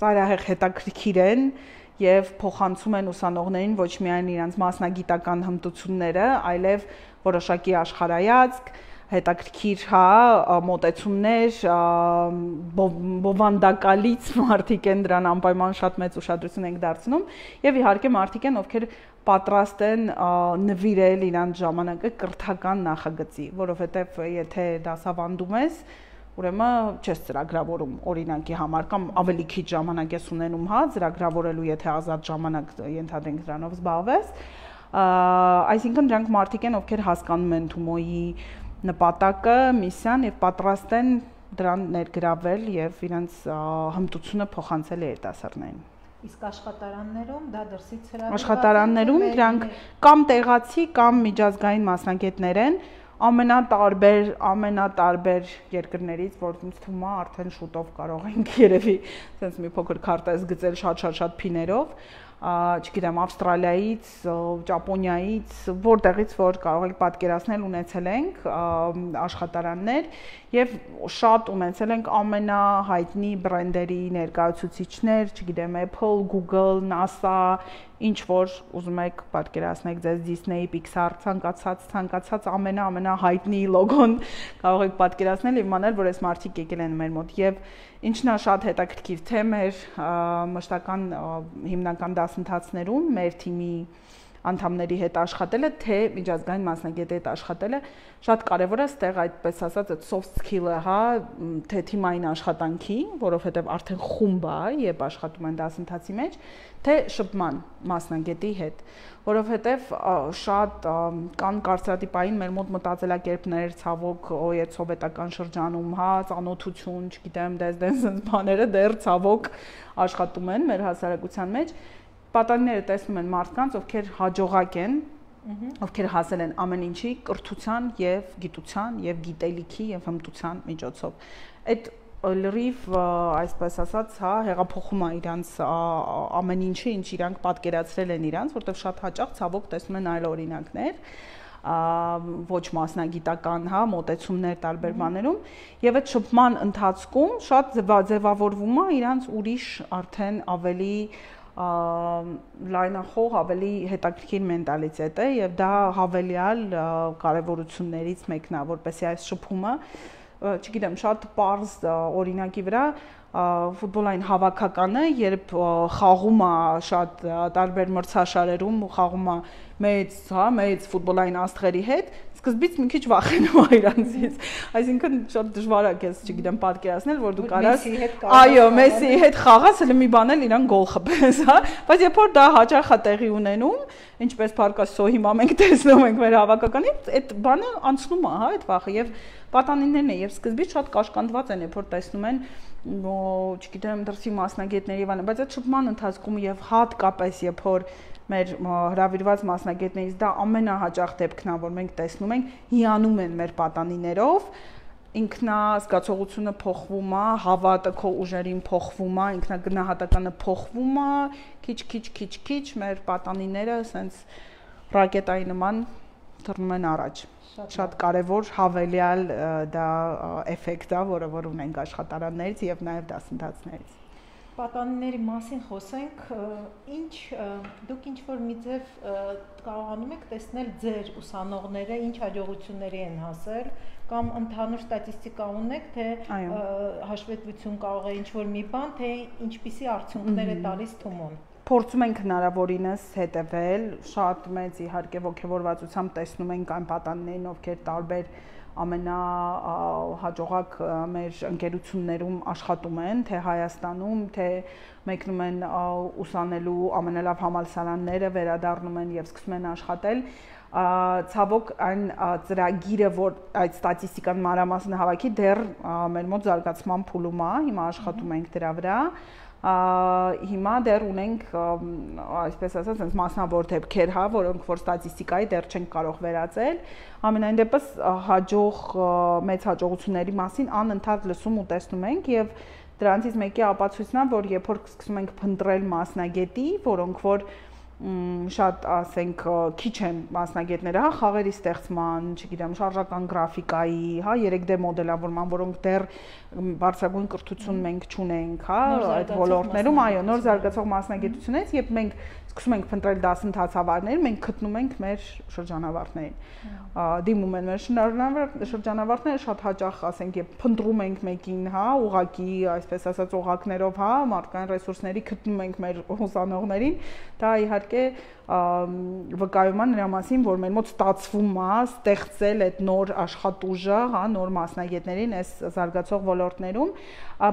ծայրահեղ հետաքրքիր են եւ փոխանցում են ուսանողներին ոչ միայն իրենց մասնագիտական հմտությունները, այլև որոշակի աշխարհայացք, հետաքրքիր, հա, մոտեցումներ, բովանդակալից մարդիկ են դրան անպայման շատ մեծ ուշադրություն ենք դարձնում եւ իհարկե մարդիկ են, ովքեր պատրաստ են նվիրել իրանց ժամանակը կրթական նախագծի, որովհետեւ եթե դասավանդում ես, ուրեմն չես ծրագրավորում օրինակի համար կամ ավելի քիչ ժամանակ ես ունենում, հա, ծրագրավորելու, եթե ազատ ժամանակ ենթադրենք դրանով զբաղվես, այսինքն դրանք մարդիկ են, ովքեր հասկանում են Թումոյի նպատակը, միսիան եւ պատրաստ են դրան ներգրավել եւ իրենց հմտությունը փոխանցել երիտասարդներին իսկ աշխատարաններում դա դրսից հրավիրված աշխատարաններում դրանք կամ տեղացի կամ միջազգային մասնագետներ են ամենատարբեր ամենատարբեր երկրներից, որ ինձ թվում է արդեն շուտով կարող ենք երևի (laughs) sense մի փոքր քարտեզ գծել շատ-շատ շատ փիներով, չգիտեմ, Ավստրալիայից, Ճապոնիայից, որտեղից որ կարող եք պատկերացնել ունեցել ենք աշխատարաններ եւ շատ ունեցել ենք ամենահայտնի բրենդերի ներկայացուցիչներ, չգիտեմ, Apple, Google, NASA, ինչ որ ուզում եք պատկերացնեք ձեզ Disney, Pixar ցանկացած ցանկացած ամենա-ամենահայտնի լոգոն կարող եք պատկերացնել եւ իմանալ, որ այս մարդիկ եկել են մեր մոտ եւ ինչն է շատ հետաքրքիր թե մեր մշտական հիմնական դասընթացներում մեր թիմի անդամների հետ աշխատելը, թե միջազգային մասնագետի հետ աշխատելը շատ կարևոր է ստեղ այդպես ասած այդ soft skill-ը, հա, թե թիմային աշխատանքի, որովհետև արդեն խումբ է, երբ աշխատում են դասընթացի մեջ, թե շփման մասնագետի հետ, որովհետև շատ կան կարծրատիպային մեր մոտ մտածելակերպներ, ցավոք, այս սովետական շրջանում, հա, ծանոթություն, չգիտեմ, դες դες բաները դեռ ցավոք աշխատում են մեր հասարակության մեջ, մեջ պատանիները տեսնում են մարդկանց, ովքեր հաջողակ են, ովքեր հասել են ամեն ինչի կրթության եւ գիտության եւ գիտելիքի եւ հմտության միջոցով։ Այդ լրիվ այսպես ասած, հա, հեղափոխում է իրանց ամեն ինչը, ինչ իրանք պատկերացրել են իրանց, որտեղ շատ հաճախ ցավոք տեսնում են այլ օրինակներ ոչ մասնագիտական, հա, մոտեցումներ տարբեր բաներում եւ այդ շփման ընթացքում շատ ձևավորվում է իրանց ուրիշ արդեն ավելի լայնախոհ ավելի հետաքրքիր մենտալիտետ է եւ դա հավելյալ կարեւորություններից մեկն է, որպեսզի այս շփումը, չգիտեմ, շատ པարզ օրինակի վրա ֆուտբոլային հավաքականը, երբ խաղում է շատ տարբեր մրցաշարերում, խաղում է մեծ, հա, մեծ ֆուտբոլային աստղերի հետ, սկզբից մի քիչ վախենում ա իրանցից։ Այսինքն շատ դժվար է քեզ, չգիտեմ, պատկերացնել, որ դու կարաս Այո, Մեսսիի հետ խաղաս, հələ մի բան էլ իրան գոլ խփես, հա։ Բայց երբ որ դա հաճախ է տեղի ունենում, ինչպես Փարկասո հիմա մենք (laughs) տեսնում ենք մեր հավաքականի, այդ բանը անցնում է, հա, այդ վախը եւ պատանիներն են եւ սկզբից շատ կաշկանդված են, երբ որ տեսնում են չգիտեմ, դրսի մասնագետների բանը, բայց այդ շփման ընթացքում եւ հատկապես երբ որ մեր հրավիրված մասնագետներից դա ամենահաճախ դեպքն է, որ մենք տեսնում ենք, հիանում են մեր պատանիներով, ինքնա զգացողությունը փոխվում է, հավատը քո ուժերին փոխվում է, ինքնագնահատականը փոխվում է, քիչ-քիչ քիչ-քիչ մեր պատանիները ասենց ռակետայի նման թռնում են առաջ։ Շատ, շատ կարևոր հավելյալ դա էֆեկտ է, որը որ ունենք աշխատարաններից եւ նաեւ դասընթացներից պատանիների մասին խոսենք, ինչ դուք ինչ որ մի ձև կարողանում եք տեսնել ձեր ուսանողները ինչ հաջողությունների են հասել կամ ընդհանուր ստատիստիկա ունեք, թե հաշվետվություն կարող է ինչ որ մի բան, թե ինչպիսի արդյունքներ է տալիս Թումոն փորձում ենք հնարավորինս հետևել, շատ մեծ իհարկե ողջավորվածությամբ տեսնում ենք այն պատանիներին, ովքեր տարբեր ամենահաջողակ մեր ընկերություններում աշխատում են, թե Հայաստանում, թե մեկնում են ուսանելու ամենալավ համալսարանները, վերադառնում են եւ սկսում են աշխատել ցավոք այն ծրագիրը, որ այդ ստատիստիկան մանրամասն հավաքի դեռ մեր մոտ զարգացման փուլում է, հիմա աշխատում ենք դրա վրա հիմա դեռ ունենք այսպես ասած այնց մասնավոր դեպքեր, հա, որոնք որ ստատիստիկայի դեռ չենք կարող վերածել։ Ամենայն դեպս հաջող մեծ հաջողությունների մասին անընդհատ լսում ու տեսնում ենք եւ դրանցից մեկի ապացույցն է, որ երբ որ սկսում ենք փնտրել մասնագետի, որոնք որ շատ ասենք քիչ են մասնագետները, հա, խաղերի ստեղծման, չգիտեմ, շարժական գրաֆիկայի, հա, 3D մոդելավորման, որոնք դեռ բարձրագույն կրթություն մենք չունենք, հա, այդ ոլորտներում, այո, նոր զարգացող մասնագիտությունից, երբ մենք սկսում ենք փնտրել դասընթացավարներ, մենք գտնում ենք մեր շրջանավարտներին։ Դիմում են մեր շրջանավարտները շատ հաճախ, ասենք, երբ փնտրում ենք մեկին, հա, ուղակի, այսպես ասած, օղակներով, հա, մարդկային ռեսուրսների գտնում ենք մեր ուսանողներին, դա իհարկե վկայում է նրա մասին, որ մեր մոտ ստացվում է ստեղծել այդ նոր աշխատուժը, հա, նոր մասնագետներին այս զարգացող ոլորտներում,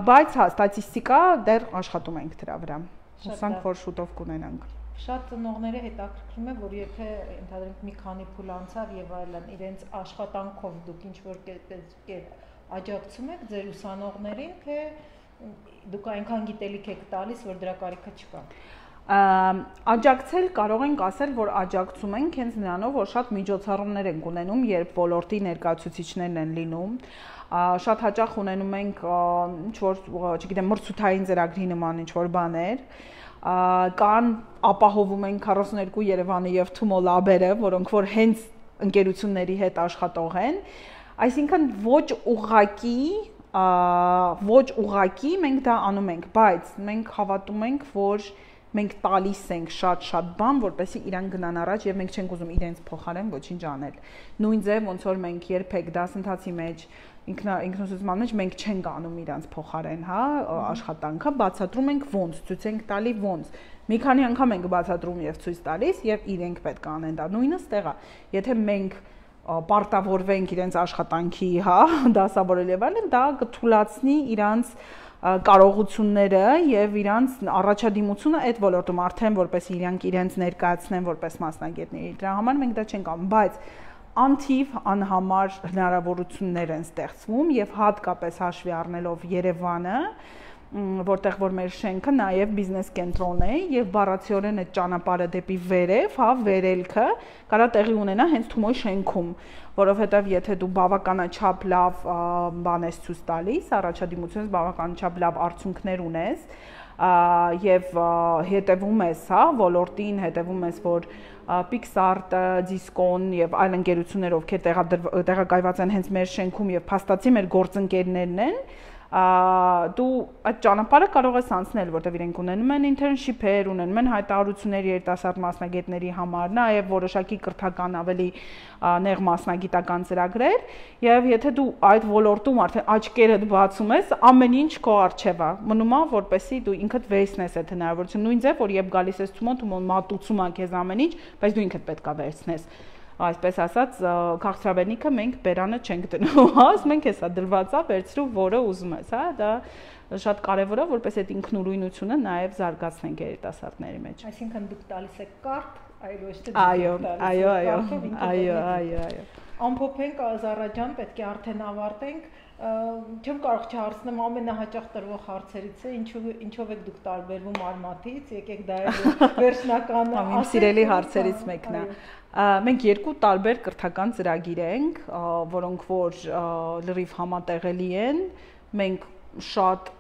բայց հա, ստատիստիկա դեռ աշխատում ենք դրա վրա։ Հուսանք, որ շուտով կունենանք շատ ծնողները հետաքրքրում է, որ եթե ընդհանրենք մի քանի փուլ անցավ եւ այլն, իրենց աշխատանքով դուք ինչ որ կերպ աջակցում եք ձեր ուսանողներին, թե դուք այնքան գիտելիք եք տալիս, որ դրա կարիքը չկա աջակցել կարող ենք ասել, որ աջակցում ենք հենց նրանով, որ շատ միջոցառումներ ենք ունենում, երբ ոլորտի ներկայացուցիչներն են լինում, շատ հաճախ ունենում ենք ինչ որ, չգիտեմ, մրցութային ծրագրի նման ինչ որ բաներ, կան ապահովում են 42 Երևանը եւ Թումո լաբերը, որոնք որ հենց ընկերությունների հետ աշխատող են, այսինքն ոչ ուղակի ոչ ուղակի մենք դա անում ենք, բայց մենք հավատում ենք, որ մենք տալիս ենք շատ-շատ բան, որպեսզի իրան գնան առաջ եւ մենք չենք ուզում իրենց փոխարեն ոչինչ անել։ Նույն ձև ոնց որ մենք երբեք դասընթացի մեջ ինքնա ինքնուսուցման մեջ մենք չենք անում իրանց փոխարեն, հա, աշխատանքը, բացատրում ենք ոնց, ցույց ենք տալի ոնց։ Մի քանի անգամ ենք բացատրում եւ ցույց տալիս եւ իրենք պետք է անեն դա։ Նույնը ստեղա։ Եթե մենք պարտավորվենք իրենց աշխատանքի, հա, (laughs) դասավորել եւ այլն, դա կթուլացնի իրանց կարողությունները եւ իրանց առաջադիմությունը այդ ոլորտում արդեն որպես իրանք իրենց ներկայացնեն որպես մասնագետների։ Դրա համար մենք դա չենք անում, բայց անթիվ անհամար հնարավորություններ են ստեղծվում եւ հատկապես հաշվի առնելով Երևանը, որտեղ որ մեր շենքը նաև բիզնես կենտրոն է եւ բառացիորեն այդ ճանապարհը դեպի վերև, հա, վերելքը կարա տեղի ունենա հենց Թումոյ շենքում, որովհետեւ եթե դու բավականաչափ լավ բան ես ցույց տալիս, առաջադիմությունից բավականաչափ լավ արդյունքներ ունես, եւ հետեւում ես, հա, ոլորտին հետեւում ես, որ Pixar-ը, Discon եւ այլ ընկերություններ, ովքեր տեղակայված են հենց մեր շենքում եւ փաստացի մեր գործընկերներն են, դու այդ ճանապարհը կարող ես անցնել, որտեղ իրենք ունենում են internship-եր, ունենում են հայտարարություններ երիտասարդ մասնագետների համար, նաև որոշակի կրթական ավելի նեղ մասնագիտական ծրագրեր, եւ եթե դու այդ ոլորտում արդեն աչքերդ բացում ես, ամեն ինչ քո առջև է։ Մնում է, որպեսի դու ինքդ վերցնես այդ հնարավորությունը, նույն ձև, որ երբ գալիս ես ցումոն, ցումոն մատուցում քեզ ամեն ինչ, բայց դու ինքդ պետքա վերցնես այսպես ասած քաղցրավենիքը մենք բերանը չենք դնում, (laughs) հա, ասում ենք հեսա դրված է, վերցրու, որը ուզում ես, հա, դա շատ կարևոր է, որպես այդ ինքնուրույնությունը նաև զարգացնենք երիտասարդների մեջ։ Այսինքն դուք տալիս եք կարտ, այլ ոչ թե Այո, այո, այո, այո, այո, այո։ Ամփոփենք Ազարա ջան, պետք է արդեն ավարտենք չեմ կարող չհարցնեմ ամենահաճախ տրվող հարցերից է ինչու ինչով եք դուք տարբերվում արմատից եկեք դա (laughs) վերջնականը իմ սիրելի հարցերից մեկն է մենք երկու տարբեր կրթական ծրագիր ենք որոնք որ լրիվ համատեղելի են մենք շատ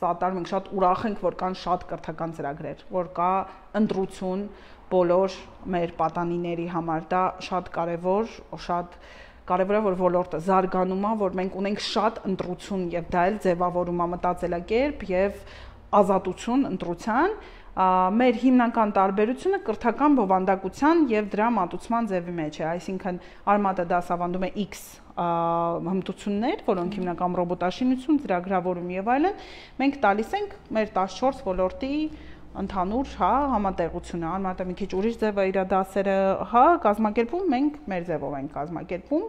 սատար մենք շատ ուրախ ենք որ կան շատ կրթական ծրագրեր որ կա ընտրություն բոլոր մեր պատանիների համար դա շատ կարևոր շատ կարևոր է որ ոլորտը զարգանում է, որ մենք ունենք շատ ընտրություն եւ դա էլ ձևավորում է մտածելակերպ եւ ազատություն ընտրության մեր հիմնական տարբերությունը կրթական բովանդակության եւ դրա մատուցման ձևի մեջ է, այսինքն արմատը դասավանդում է X հմտություններ, որոնք հիմնական ռոբոտաշինություն, ծրագրավորում եւ այլն, մենք տալիս ենք մեր 14 ոլորտի ընդհանուր, հա, համատեղությունը, անմատը մի քիչ ուրիշ ձև է իր դասերը, հա, կազմակերպում, մենք մեր ձևով ենք կազմակերպում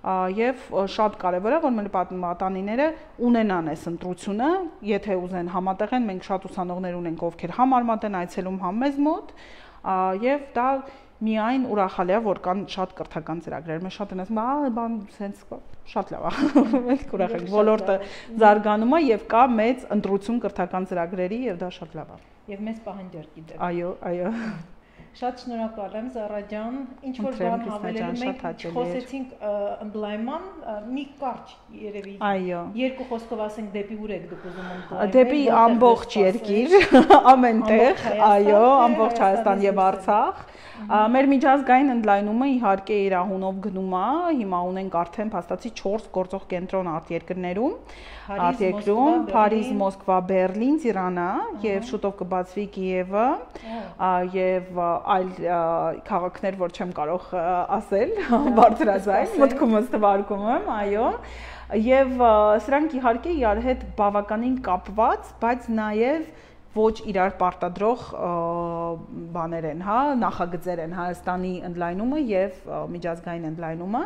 եւ շատ կարեւոր է որ մեր պատանիները ունենան այս ընտրությունը, եթե ուզեն համատեղեն, մենք շատ ուսանողներ ունենք, ովքեր համարմատ են այցելում համ մեզ մոտ, եւ դա միայն ուրախալի է, որ կան շատ կրթական ծրագրեր։ Մենք շատ են ասում, «Ա, բան սենց շատ լավ է»։ Մենք ուրախ ենք, ոլորտը զարգանում է եւ կա մեծ ընտրություն կրթական ծրագրերի եւ դա շատ լավ է եւ մեծ պահանջարկի դեպ։ Այո, այո։ Շատ շնորհակալ եմ Զարա ջան։ Ինչ որ բան հավելելու մենք խոսեցինք ըմբլայման, մի կարճ երևի։ Այո։ Երկու խոսքով ասենք դեպի ուր եք դուք ուզում ըմբլայմել։ Դեպի ամբողջ երկիր, (laughs) ամենտեղ, այո, ամբողջ Հայաստան եւ Արցախ։ Մեր միջազգային ընդլայնումը իհարկե իր ahunով գնում է։ Հիմա ունենք արդեն փաստացի 4 գործող կենտրոն արտերկրներում արտերկրում, Փարիզ, Մոսկվա, Բերլին, Տիրանա եւ շուտով կբացվի Կիևը եւ այլ քաղաքներ, որ չեմ կարող ասել, (laughs) բարձրաձայն, մտքումս թվարկում եմ, այո եւ սրանք իհարկե իրար հետ բավականին կապված, բայց նաեւ ոչ իրար պարտադրող բաներ են, հա, նախագծեր են Հայաստանի ընդլայնումը եւ միջազգային ընդլայնումը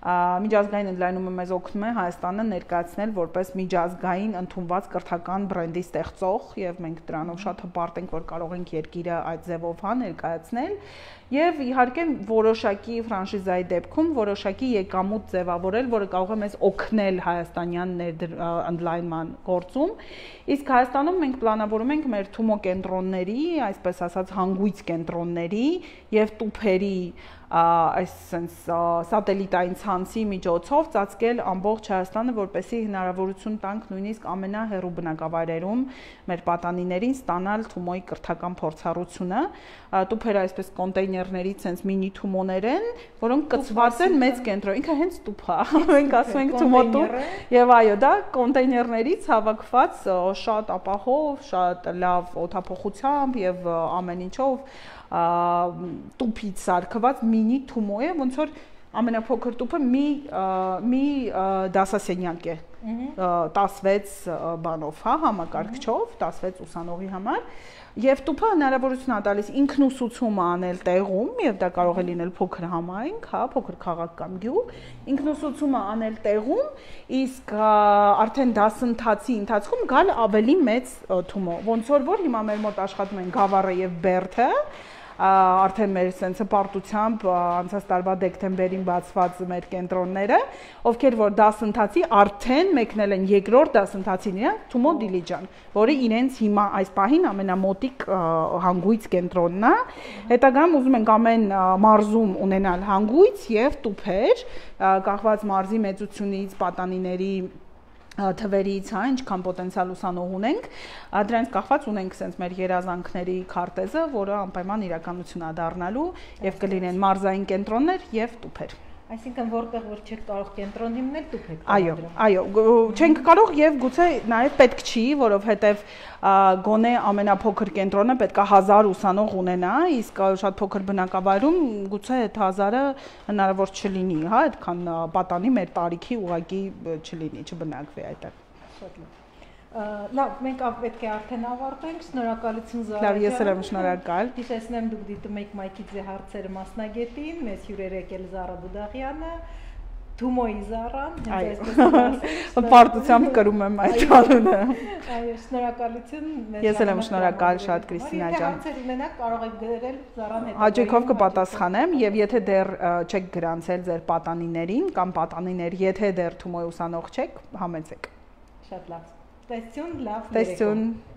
միջազգային ընդլայնումը մեզ օգնում է Հայաստանը ներկայացնել որպես միջազգային ընդունված կրթական բրենդի ստեղծող եւ մենք դրանով շատ հպարտ ենք, որ կարող ենք երկիրը այդ ձևով հա ներկայացնել եւ իհարկե որոշակի ֆրանշիզայի դեպքում որոշակի եկամուտ ձևավորել, որը կարող է մեզ օգնել հայաստանյան ընդլայնման գործում։ Իսկ Հայաստանում մենք պլանավորում ենք մեր թումո կենտրոնների, այսպես ասած հանգույց կենտրոնների եւ տուփերի այս sense սատելիտային ցանցի միջոցով ծածկել ամբողջ Հայաստանը, որպեսզի հնարավորություն տանք նույնիսկ ամենահեռու բնակավայրերում մեր պատանիներին ստանալ թումոյի կրթական փորձառությունը։ Տուփերը այսպես կոնտեյներների sense մինի թումոներ են, որոնք կծված են մեծ կենտրոն։ Ինքը հենց տուփ է։ (laughs) Մենք ասում ենք թումո տուփ։ Եվ այո, դա կոնտեյներներից հավաքված շատ ապահով, շատ լավ օթափողությամբ եւ ամեն ինչով տուփից սարքված մինի թումո է, ոնց որ ամենափոքր տուփը մի մի դասասենյակ է 16 բանով, հա, համակարգչով, 16 ուսանողի համար եւ տուփը հնարավորություն է տալիս ինքնուսուցումը անել տեղում եւ դա կարող է լինել փոքր համայնք, հա, փոքր քաղաք կամ գյուղ, ինքնուսուցումը անել տեղում, իսկ արդեն դասընթացի ընթացքում գալ ավելի մեծ թումո։ Ոնց որ որ հիմա մեր մոտ աշխատում են Գավառը եւ Բերթը, արդեն մեր sense հպարտությամբ անցած տարվա դեկտեմբերին բացված մեր կենտրոնները, ովքեր որ դասընթացի արդեն մեկնել են երկրորդ դասընթացին իրա Թումո Դիլիջան, որը իրենց հիմա այս պահին ամենամոտիկ հանգույց կենտրոնն է։ Հետագայում ուզում ենք ամեն մարզում ունենալ հանգույց եւ տուփեր, կախված մարզի մեծությունից, պատանիների թվերից, հա, ինչքան պոտենցիալ ուսանող ունենք, դրանից կախված ունենք sense մեր երազանքների քարտեզը, որը անպայման իրականություն է դառնալու եւ կլինեն մարզային կենտրոններ եւ տուփեր։ Այսինքն որտեղ որ չեք կարող կենտրոն հիմնել, դուք եք Այո, այո, չենք կարող եւ գուցե նաեւ պետք չի, որովհետեւ գոնե ամենափոքր կենտրոնը պետքա 1000 ուսանող ունենա, իսկ շատ փոքր բնակավայրում գուցե այդ 1000-ը հնարավոր չլինի, հա, այդքան պատանի մեր տարիքի ուղակի չլինի, չբնակվի այդտեղ։ Շատ լավ լավ, մենք պետք է արդեն ավարտենք։ Շնորհակալություն Զարա։ Լավ, ես եմ շնորհակալ։ Հիշեցնեմ դուք դիտում եք Մայքիձե հարցերը մասնագետին, մեզ հյուրեր եկել Զարա Բուդաղյանը, Թումոյի Զարան, հենց այսպես (laughs) պարտությամբ կրում եմ այդ անունը։ Այո, շնորհակալություն։ Ես էլ եմ շնորհակալ շատ Կրիստինա ջան։ Հարցեր ունենաք, կարող եք գրել Զարան հետ։ Հաջողով կպատասխանեմ եւ եթե դեռ չեք գրանցել ձեր պատանիներին կամ պատանիներ, եթե դեռ Թումոյի ուսանող չեք, համեցեք։ Շատ լավ։ Estación La Federico. Estación